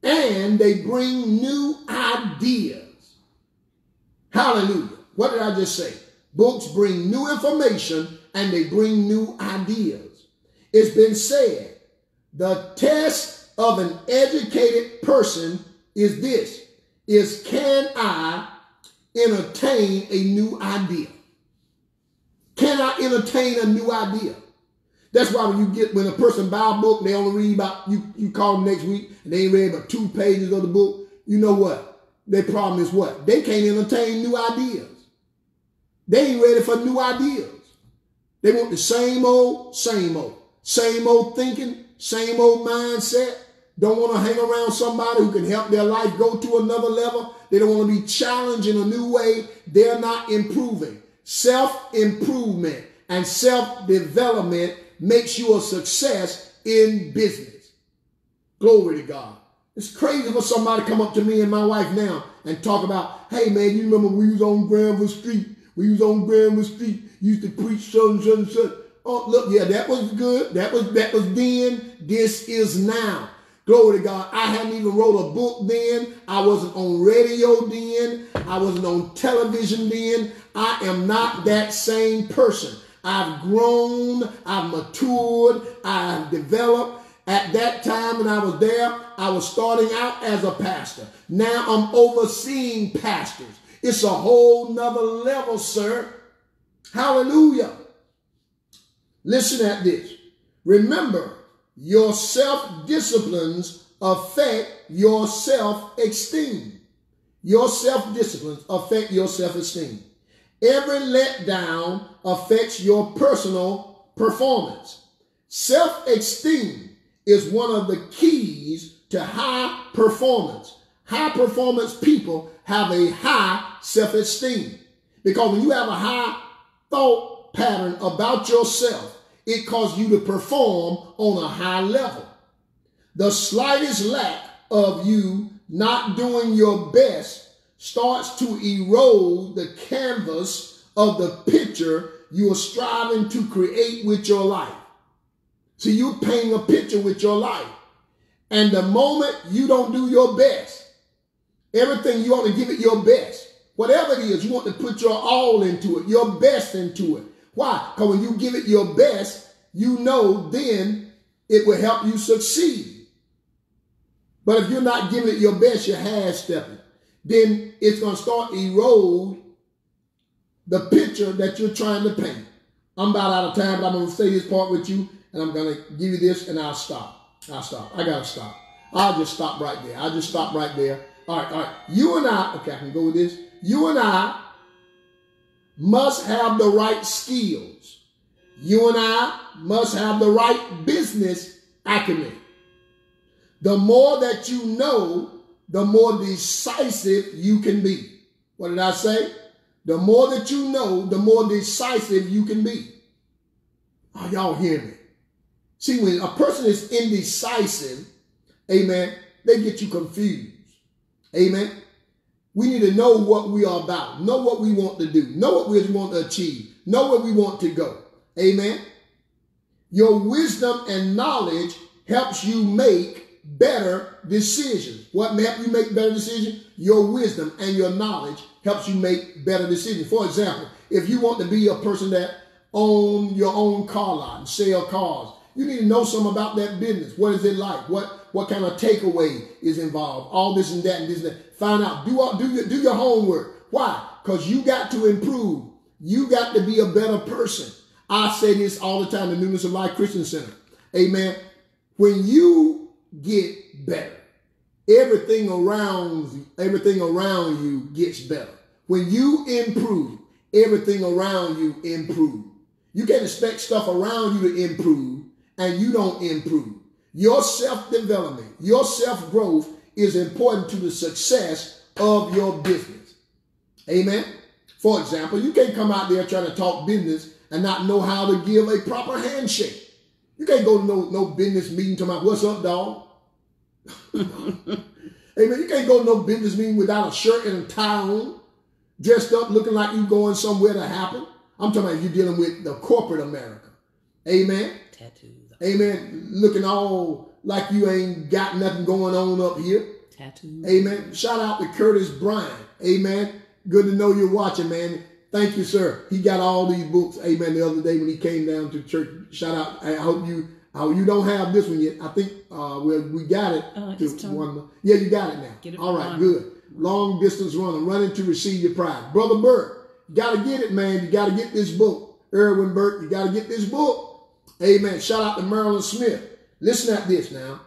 and they bring new ideas. Hallelujah. What did I just say? Books bring new information and they bring new ideas. It's been said the test of an educated person is this is can I entertain a new idea? Can I entertain a new idea? That's why when you get when a person buy a book, they only read about you. You call them next week and they ain't read about two pages of the book. You know what? Their problem is what? They can't entertain new ideas. They ain't ready for new ideas. They want the same old, same old, same old thinking, same old mindset. Don't want to hang around somebody who can help their life go to another level. They don't want to be challenged in a new way. They're not improving. Self improvement and self development makes you a success in business. Glory to God. It's crazy for somebody to come up to me and my wife now and talk about, hey man, you remember we was on Granville Street. We was on Granville Street, used to preach such and such Oh, look, yeah, that was good. That was that was then. This is now. Glory to God. I hadn't even wrote a book then. I wasn't on radio then. I wasn't on television then. I am not that same person. I've grown, I've matured, I've developed. At that time when I was there, I was starting out as a pastor. Now I'm overseeing pastors. It's a whole nother level, sir. Hallelujah. Listen at this. Remember, your self disciplines affect your self esteem. Your self disciplines affect your self esteem. Every letdown affects your personal performance. Self esteem is one of the keys to high performance. High performance people have a high self-esteem. Because when you have a high thought pattern about yourself, it causes you to perform on a high level. The slightest lack of you not doing your best starts to erode the canvas of the picture you are striving to create with your life. So you're painting a picture with your life. And the moment you don't do your best, everything you want to give it your best. Whatever it is, you want to put your all into it, your best into it. Why? Because when you give it your best, you know then it will help you succeed. But if you're not giving it your best, you're half stepping. Then it's going to start erode the picture that you're trying to paint. I'm about out of time, but I'm going to say this part with you, and I'm going to give you this, and I'll stop. I'll stop. I got to stop. I'll just stop right there. I'll just stop right there. All right, all right. You and I, okay, I can go with this. You and I must have the right skills. You and I must have the right business acumen. The more that you know, the more decisive you can be. What did I say? The more that you know, the more decisive you can be. Are y'all hear me? See, when a person is indecisive, amen, they get you confused. Amen. We need to know what we are about, know what we want to do, know what we want to achieve, know where we want to go. Amen. Your wisdom and knowledge helps you make better decisions. What help you make better decisions? Your wisdom and your knowledge helps you make better decisions. For example, if you want to be a person that own your own car lot and sell cars, you need to know something about that business. What is it like? What what kind of takeaway is involved? All this and that and this and that. Find out. Do all, do your do your homework. Why? Because you got to improve. You got to be a better person. I say this all the time. The Newness of Life Christian Center. Amen. When you get better. Everything around everything around you gets better. When you improve, everything around you improve. You can't expect stuff around you to improve and you don't improve. Your self-development, your self-growth is important to the success of your business. Amen. For example, you can't come out there trying to talk business and not know how to give a proper handshake. You can't go to no, no business meeting talking about what's up, dog. Amen. you can't go to no business meeting without a shirt and a tie on, dressed up looking like you going somewhere to happen. I'm talking about you dealing with the corporate America. Amen. Tattoos. Amen. Looking all like you ain't got nothing going on up here. Tattoos. Amen. Shout out to Curtis Bryan. Amen. Good to know you're watching, man. Thank you, sir. He got all these books. Amen. The other day when he came down to church. Shout out. I hope you Oh, you don't have this one yet. I think uh, we we got it. Uh, to one. Yeah, you got it now. It All right, good. Long distance runner, running to receive your prize. Brother Burke, you got to get it, man. You got to get this book. Erwin Burke, you got to get this book. Amen. Shout out to Marilyn Smith. Listen at this now.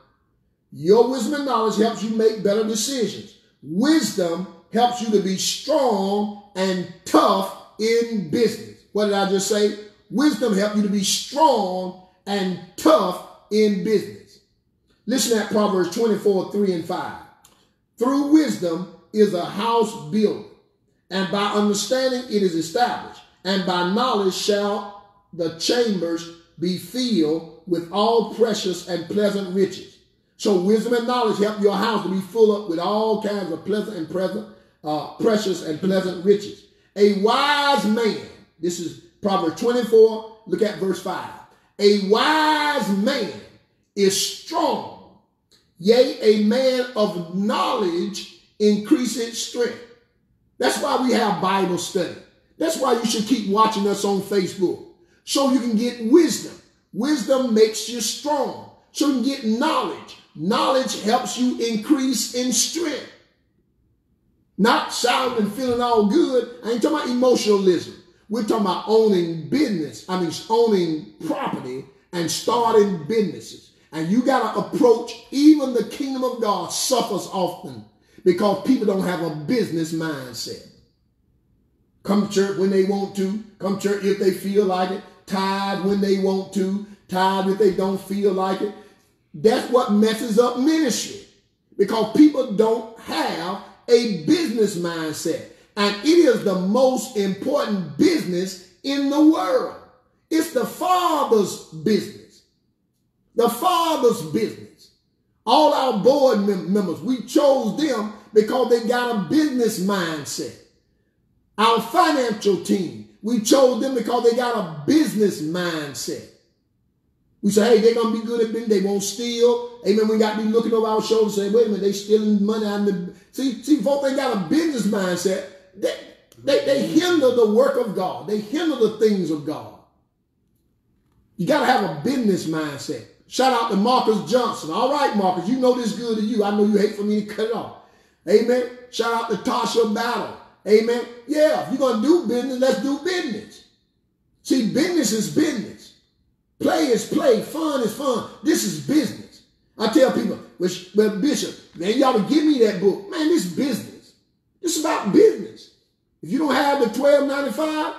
Your wisdom and knowledge helps you make better decisions. Wisdom helps you to be strong and tough in business. What did I just say? Wisdom helps you to be strong and tough in business. Listen at Proverbs 24, 3 and 5. Through wisdom is a house built, and by understanding it is established, and by knowledge shall the chambers be filled with all precious and pleasant riches. So wisdom and knowledge help your house to be full up with all kinds of pleasant and present, uh, precious and pleasant riches. A wise man, this is Proverbs 24, look at verse 5. A wise man is strong, yea, a man of knowledge increases strength. That's why we have Bible study. That's why you should keep watching us on Facebook. So you can get wisdom. Wisdom makes you strong. So you can get knowledge. Knowledge helps you increase in strength. Not shouting and feeling all good. I ain't talking about emotionalism. We're talking about owning business. I mean, owning property and starting businesses. And you got to approach even the kingdom of God suffers often because people don't have a business mindset. Come to church when they want to. Come to church if they feel like it. Tithe when they want to. Tithe if they don't feel like it. That's what messes up ministry because people don't have a business mindset. And it is the most important business in the world. It's the Father's business. The Father's business. All our board members, we chose them because they got a business mindset. Our financial team, we chose them because they got a business mindset. We say, hey, they're going to be good at business. They won't steal. Amen. We got to be looking over our shoulders and say, wait a minute, they stealing money of the... See, see, folks they got a business mindset. They, they, they hinder the work of God. They hinder the things of God. You got to have a business mindset. Shout out to Marcus Johnson. All right, Marcus, you know this good to you. I know you hate for me to cut off. Amen. Shout out to Tasha Battle. Amen. Yeah, if you're going to do business, let's do business. See, business is business. Play is play. Fun is fun. This is business. I tell people, well, Bishop, man, y'all to give me that book. Man, this is business. This is about business. If you don't have the 1295,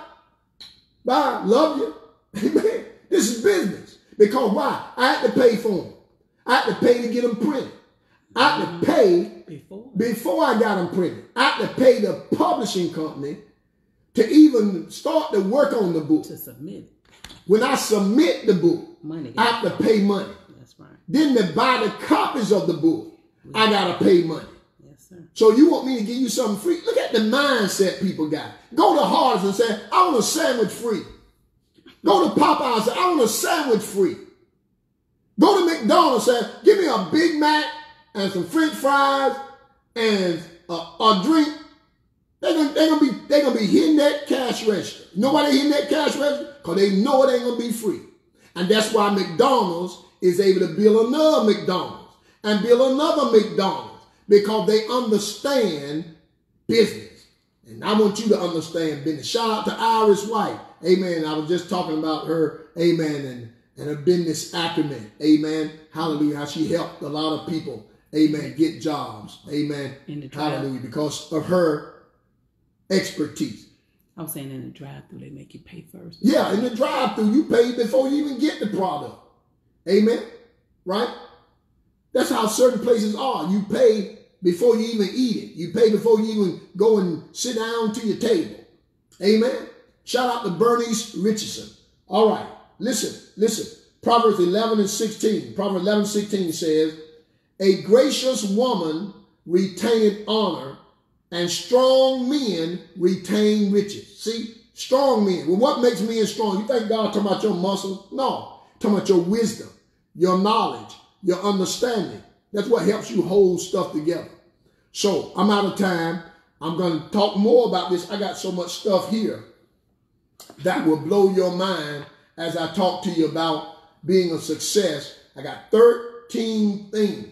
bye, love you. Amen. This is business. Because why? I had to pay for them. I had to pay to get them printed. I had to pay before, before I got them printed. I had to pay the publishing company to even start to work on the book. To submit. When I submit the book, money I have to pay money. That's right. Then to buy the copies of the book, I gotta pay money. Yes, sir. So you want me to give you something free? Look at the mindset people got. Go to Hardee's and say, I want a sandwich free. Go to Popeye and say, I want a sandwich free. Go to McDonald's and say, give me a Big Mac and some french fries and a, a drink, they're gonna, they gonna be they gonna be hitting that cash register. Nobody hitting that cash register because they know it ain't gonna be free. And that's why McDonald's is able to build another McDonald's and build another McDonald's because they understand business. And I want you to understand business. Shout out to Iris White. Amen. I was just talking about her, amen, and, and her business acumen. Amen. Hallelujah. How she helped a lot of people amen, get jobs, amen, hallelujah, because of her expertise. I was saying in the drive-through, they make you pay first. Yeah, in the drive-through, you pay before you even get the product. Amen. Right? That's how certain places are. You pay before you even eat it. You pay before you even go and sit down to your table. Amen. Shout out to Bernice Richardson. All right. Listen, listen. Proverbs 11 and 16. Proverbs 11 16 says, a gracious woman retaineth honor, and strong men retain riches. See, strong men. Well, what makes men strong? You think God talking about your muscles? No, talking about your wisdom, your knowledge, your understanding. That's what helps you hold stuff together. So I'm out of time. I'm going to talk more about this. I got so much stuff here that will blow your mind as I talk to you about being a success. I got 13 things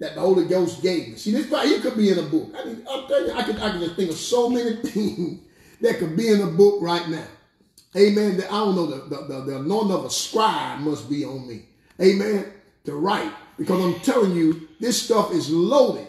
that the Holy Ghost gave me. See, this probably it could be in a book. I mean, I'm telling you, I could, I just think of so many things that could be in a book right now. Amen. I don't know, the, the, the, the anointing of a scribe must be on me. Amen. To write. Because I'm telling you, this stuff is loaded.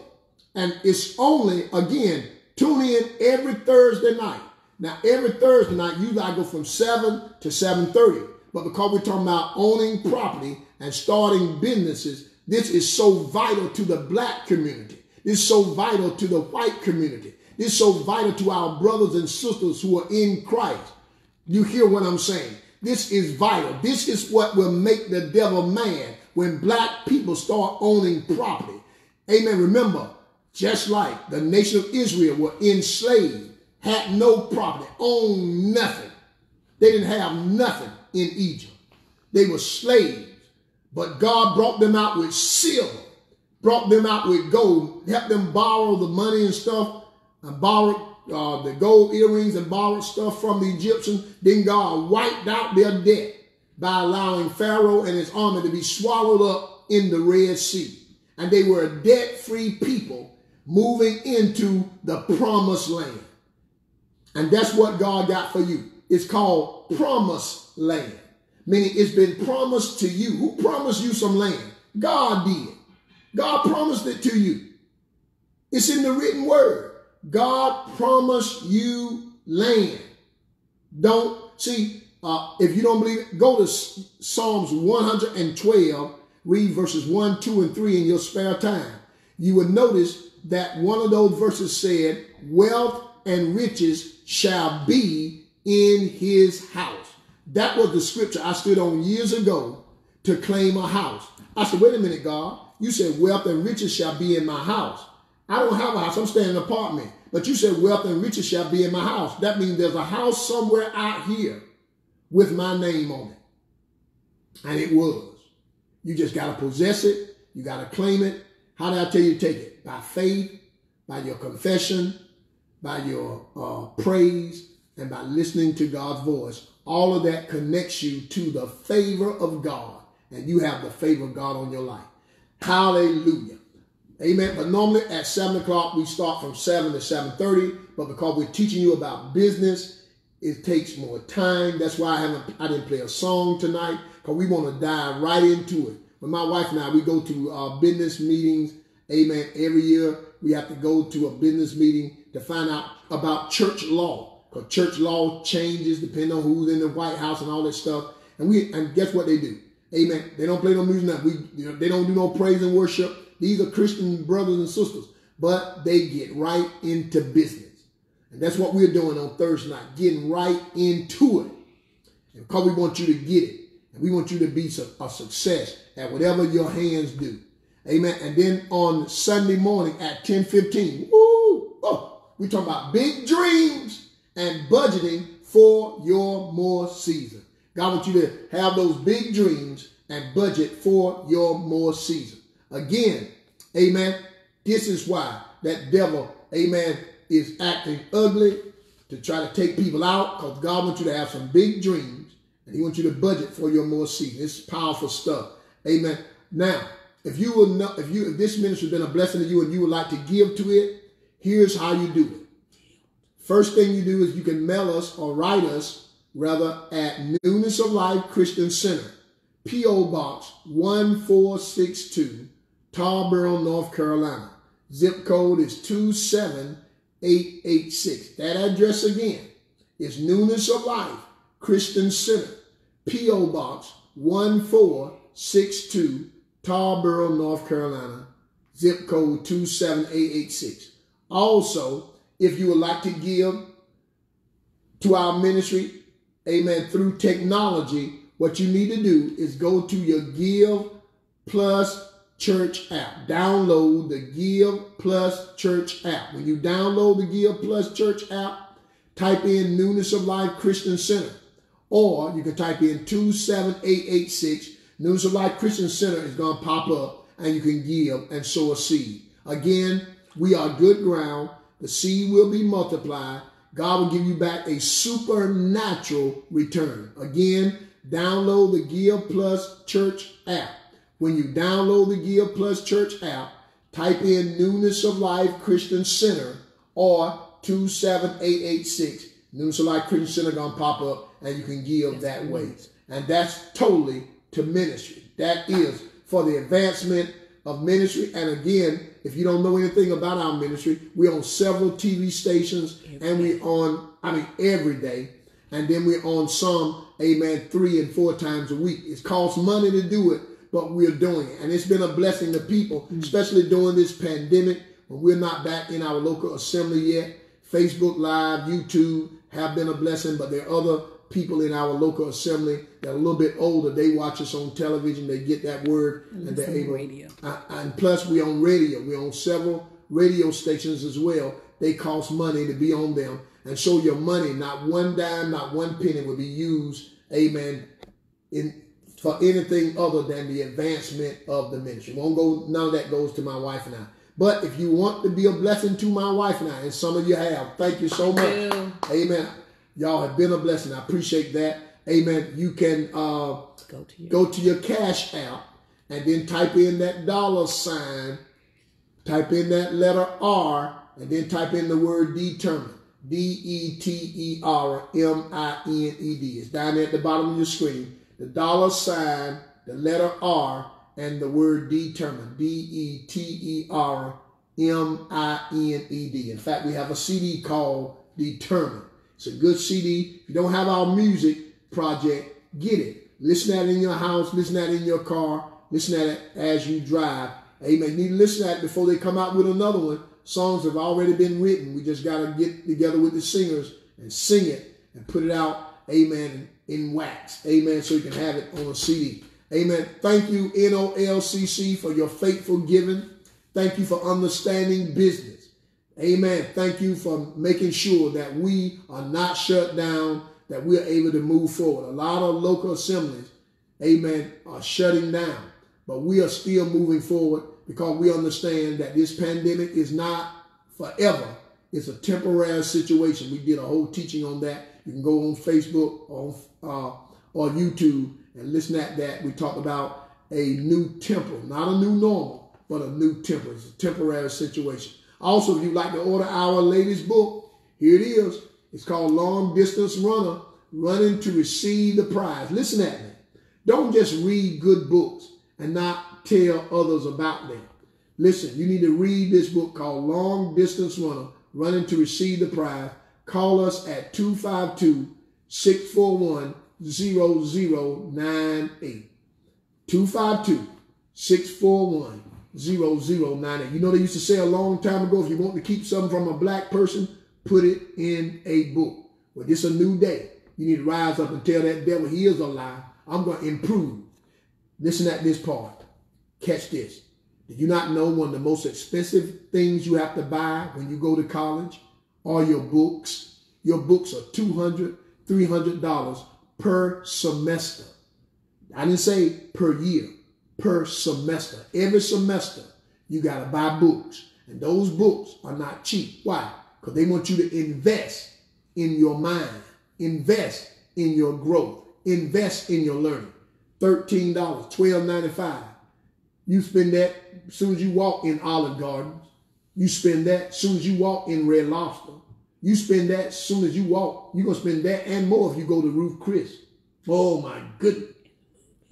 And it's only, again, tune in every Thursday night. Now, every Thursday night, you I go from 7 to 7.30. But because we're talking about owning property and starting businesses, this is so vital to the black community. This is so vital to the white community. This is so vital to our brothers and sisters who are in Christ. You hear what I'm saying? This is vital. This is what will make the devil mad when black people start owning property. Amen. Remember, just like the nation of Israel were enslaved, had no property, owned nothing. They didn't have nothing in Egypt. They were slaves. But God brought them out with silver, brought them out with gold, helped them borrow the money and stuff, and borrowed uh, the gold earrings and borrowed stuff from the Egyptians. Then God wiped out their debt by allowing Pharaoh and his army to be swallowed up in the Red Sea. And they were a debt-free people moving into the promised land. And that's what God got for you. It's called promised land. Meaning it's been promised to you. Who promised you some land? God did. God promised it to you. It's in the written word. God promised you land. Don't see uh, if you don't believe it, go to Psalms 112, read verses 1, 2, and 3 in your spare time. You will notice that one of those verses said, Wealth and riches shall be in his house. That was the scripture I stood on years ago to claim a house. I said, Wait a minute, God. You said, Wealth and riches shall be in my house. I don't have a house, I'm staying in an apartment. But you said, Wealth and riches shall be in my house. That means there's a house somewhere out here with my name on it. And it was. You just got to possess it. You got to claim it. How did I tell you to take it? By faith, by your confession, by your uh, praise, and by listening to God's voice. All of that connects you to the favor of God. And you have the favor of God on your life. Hallelujah. Amen. But normally at 7 o'clock, we start from 7 to 7.30. But because we're teaching you about business, it takes more time. That's why I haven't I didn't play a song tonight because we want to dive right into it. But my wife and I, we go to uh, business meetings. Amen. Every year we have to go to a business meeting to find out about church law. Because church law changes depending on who's in the White House and all that stuff. And we and guess what they do? Amen. They don't play no music. Now. We you know, they don't do no praise and worship. These are Christian brothers and sisters, but they get right into business. And that's what we're doing on Thursday night, getting right into it. And because we want you to get it. And we want you to be a success at whatever your hands do. Amen. And then on Sunday morning at 1015, woo, oh, we talk about big dreams and budgeting for your more season. God wants you to have those big dreams and budget for your more season. Again, amen. This is why that devil, amen, is acting ugly to try to take people out because God wants you to have some big dreams and he wants you to budget for your more season. It's powerful stuff. Amen. Now, if you will know, if you if this ministry has been a blessing to you and you would like to give to it, here's how you do it. First thing you do is you can mail us or write us rather at Newness of Life Christian Center, P.O. Box 1462, Tarboro, North Carolina. Zip code is 27886. That address again is Newness of Life Christian Center, P.O. Box 1462, Tarboro, North Carolina, zip code 27886. Also, if you would like to give to our ministry, amen, through technology, what you need to do is go to your Give Plus Church app. Download the Give Plus Church app. When you download the Give Plus Church app, type in Newness of Life Christian Center. Or you can type in 27886. Newness of Life Christian Center is going to pop up and you can give and sow a seed. Again, we are good ground. The seed will be multiplied. God will give you back a supernatural return. Again, download the Give Plus Church app. When you download the Give Plus Church app, type in Newness of Life Christian Center or 27886. Newness of Life Christian Center to pop up and you can give that way. And that's totally to ministry. That is for the advancement of ministry. And again, if you don't know anything about our ministry, we're on several TV stations and we're on, I mean, every day. And then we're on some, amen, three and four times a week. It costs money to do it, but we're doing it. And it's been a blessing to people, mm. especially during this pandemic when we're not back in our local assembly yet. Facebook Live, YouTube have been a blessing, but there are other people in our local assembly that are a little bit older, they watch us on television, they get that word, and, and they're able. Radio. Uh, and plus, we on radio. We're on several radio stations as well. They cost money to be on them, and so your money, not one dime, not one penny, will be used. Amen. In for anything other than the advancement of the ministry. Won't go. None of that goes to my wife and I. But if you want to be a blessing to my wife and I, and some of you have, thank you so much. Amen. Y'all have been a blessing. I appreciate that. Amen. You can uh, go, to your, go to your cash app and then type in that dollar sign, type in that letter R, and then type in the word determined. D E T E R M I N E D. It's down there at the bottom of your screen. The dollar sign, the letter R, and the word determined. D E T E R M I N E D. In fact, we have a CD called Determined. It's a good CD. If you don't have our music project, get it. Listen at it in your house, listen at it in your car, listen at it as you drive. Amen. You need to listen at it before they come out with another one songs have already been written. We just got to get together with the singers and sing it and put it out, amen, in wax, amen, so you can have it on a CD. Amen. Thank you, NOLCC, for your faithful giving. Thank you for understanding business. Amen. Thank you for making sure that we are not shut down, that we're able to move forward. A lot of local assemblies, amen, are shutting down, but we are still moving forward because we understand that this pandemic is not forever. It's a temporary situation. We did a whole teaching on that. You can go on Facebook or, uh, or YouTube and listen at that. We talked about a new temple, not a new normal, but a new temple. It's a temporary situation. Also, if you'd like to order our latest book, here it is. It's called Long Distance Runner, Running to Receive the Prize. Listen at me. Don't just read good books and not tell others about them. Listen, you need to read this book called Long Distance Runner, Running to Receive the Prize. Call us at 252 641 0098. 252 641 0098. You know, they used to say a long time ago if you want to keep something from a black person, put it in a book. Well, this is a new day. You need to rise up and tell that devil he is a lie. I'm going to improve. Listen at this part. Catch this. Did you not know one of the most expensive things you have to buy when you go to college are your books? Your books are $200, $300 per semester. I didn't say per year, per semester. Every semester, you got to buy books. And those books are not cheap. Why? Because they want you to invest in your mind, invest in your growth, invest in your learning. $13, $12.95. You spend that as soon as you walk in Olive Gardens. You spend that as soon as you walk in Red Lobster. You spend that as soon as you walk. You're going to spend that and more if you go to Ruth Chris. Oh my goodness.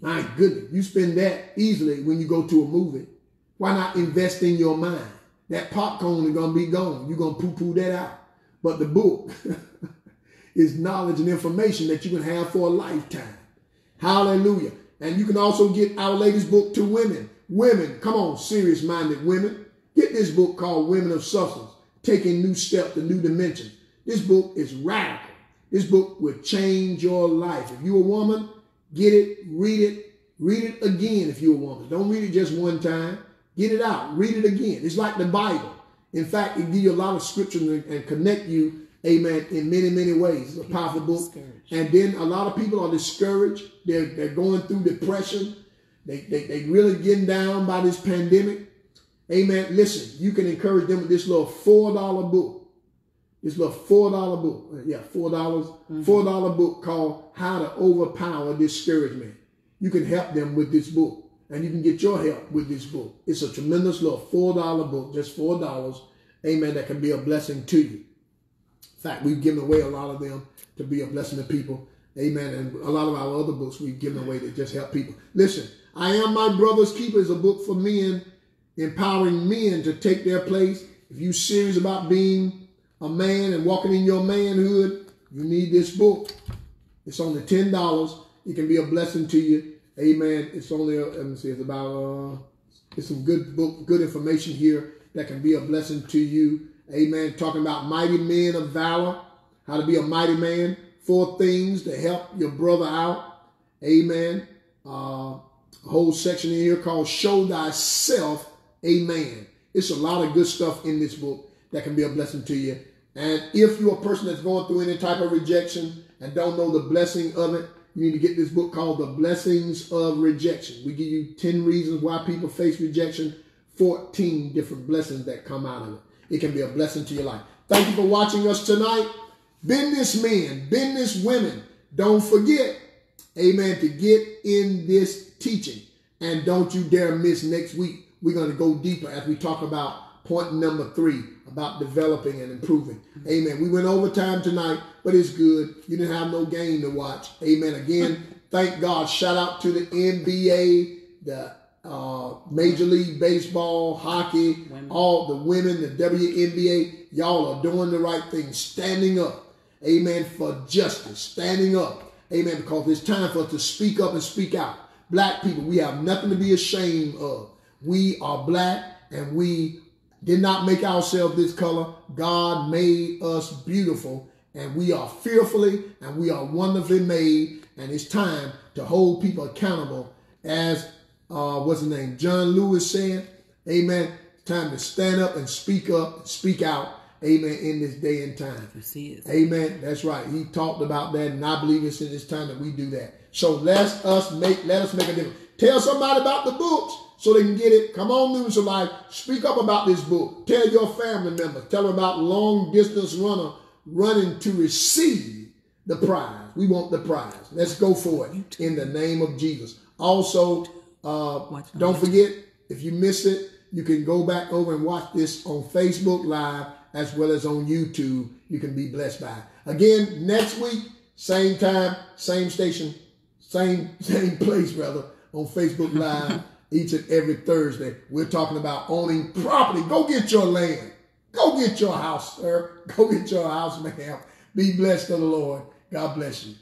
My goodness. You spend that easily when you go to a movie. Why not invest in your mind? That popcorn is going to be gone. You're going to poo-poo that out. But the book is knowledge and information that you can have for a lifetime. Hallelujah. And you can also get our latest book to women. Women, come on, serious minded women. Get this book called Women of Substance, Taking New Steps to New Dimensions. This book is radical. This book will change your life. If you're a woman, get it, read it, read it again if you're a woman. Don't read it just one time. Get it out, read it again. It's like the Bible. In fact, it gives you a lot of scripture and, connect you, amen, in many, many ways. It's a powerful book. And then a lot of people are discouraged. They're, they're going through depression. They, they, they really getting down by this pandemic. Amen. Listen, you can encourage them with this little $4 book. This little $4 book. Yeah, $4. dollars mm-hmm. $4 book called How to Overpower Discouragement. You can help them with this book. And you can get your help with this book. It's a tremendous little $4 book, just $4. Amen. That can be a blessing to you. In fact, we've given away a lot of them to be a blessing to people. Amen. And a lot of our other books we've given away to just help people. Listen, I Am My Brother's Keeper is a book for men, empowering men to take their place. If you're serious about being a man and walking in your manhood, you need this book. It's only $10. It can be a blessing to you. Amen. It's only, a, let me see, it's about, uh, it's some good book, good information here that can be a blessing to you. Amen. Talking about mighty men of valor, how to be a mighty man, four things to help your brother out. Amen. Uh, a whole section in here called Show Thyself a Man. It's a lot of good stuff in this book that can be a blessing to you. And if you're a person that's going through any type of rejection and don't know the blessing of it, you need to get this book called The Blessings of Rejection. We give you 10 reasons why people face rejection, 14 different blessings that come out of it. It can be a blessing to your life. Thank you for watching us tonight. Businessmen, business women, don't forget, amen, to get in this teaching. And don't you dare miss next week. We're going to go deeper as we talk about point number three about developing and improving. Amen. We went overtime tonight, but it's good. You didn't have no game to watch. Amen. Again, thank God. Shout out to the NBA, the uh, Major League Baseball, hockey, women. all the women, the WNBA. Y'all are doing the right thing, standing up. Amen. For justice, standing up. Amen. Because it's time for us to speak up and speak out. Black people, we have nothing to be ashamed of. We are black and we did not make ourselves this color. God made us beautiful, and we are fearfully and we are wonderfully made. And it's time to hold people accountable, as uh, what's his name, John Lewis said. Amen. Time to stand up and speak up, speak out. Amen. In this day and time. Amen. That's right. He talked about that, and I believe it's in this time that we do that. So let us make let us make a difference. Tell somebody about the books so they can get it. Come on, Newness of Life. Speak up about this book. Tell your family members. Tell them about long distance runner running to receive the prize. We want the prize. Let's go for it in the name of Jesus. Also, uh, don't forget if you miss it, you can go back over and watch this on Facebook Live as well as on YouTube. You can be blessed by it. Again, next week, same time, same station, same same place, brother, on Facebook Live each and every Thursday. We're talking about owning property. Go get your land. Go get your house, sir. Go get your house, ma'am. Be blessed of the Lord. God bless you.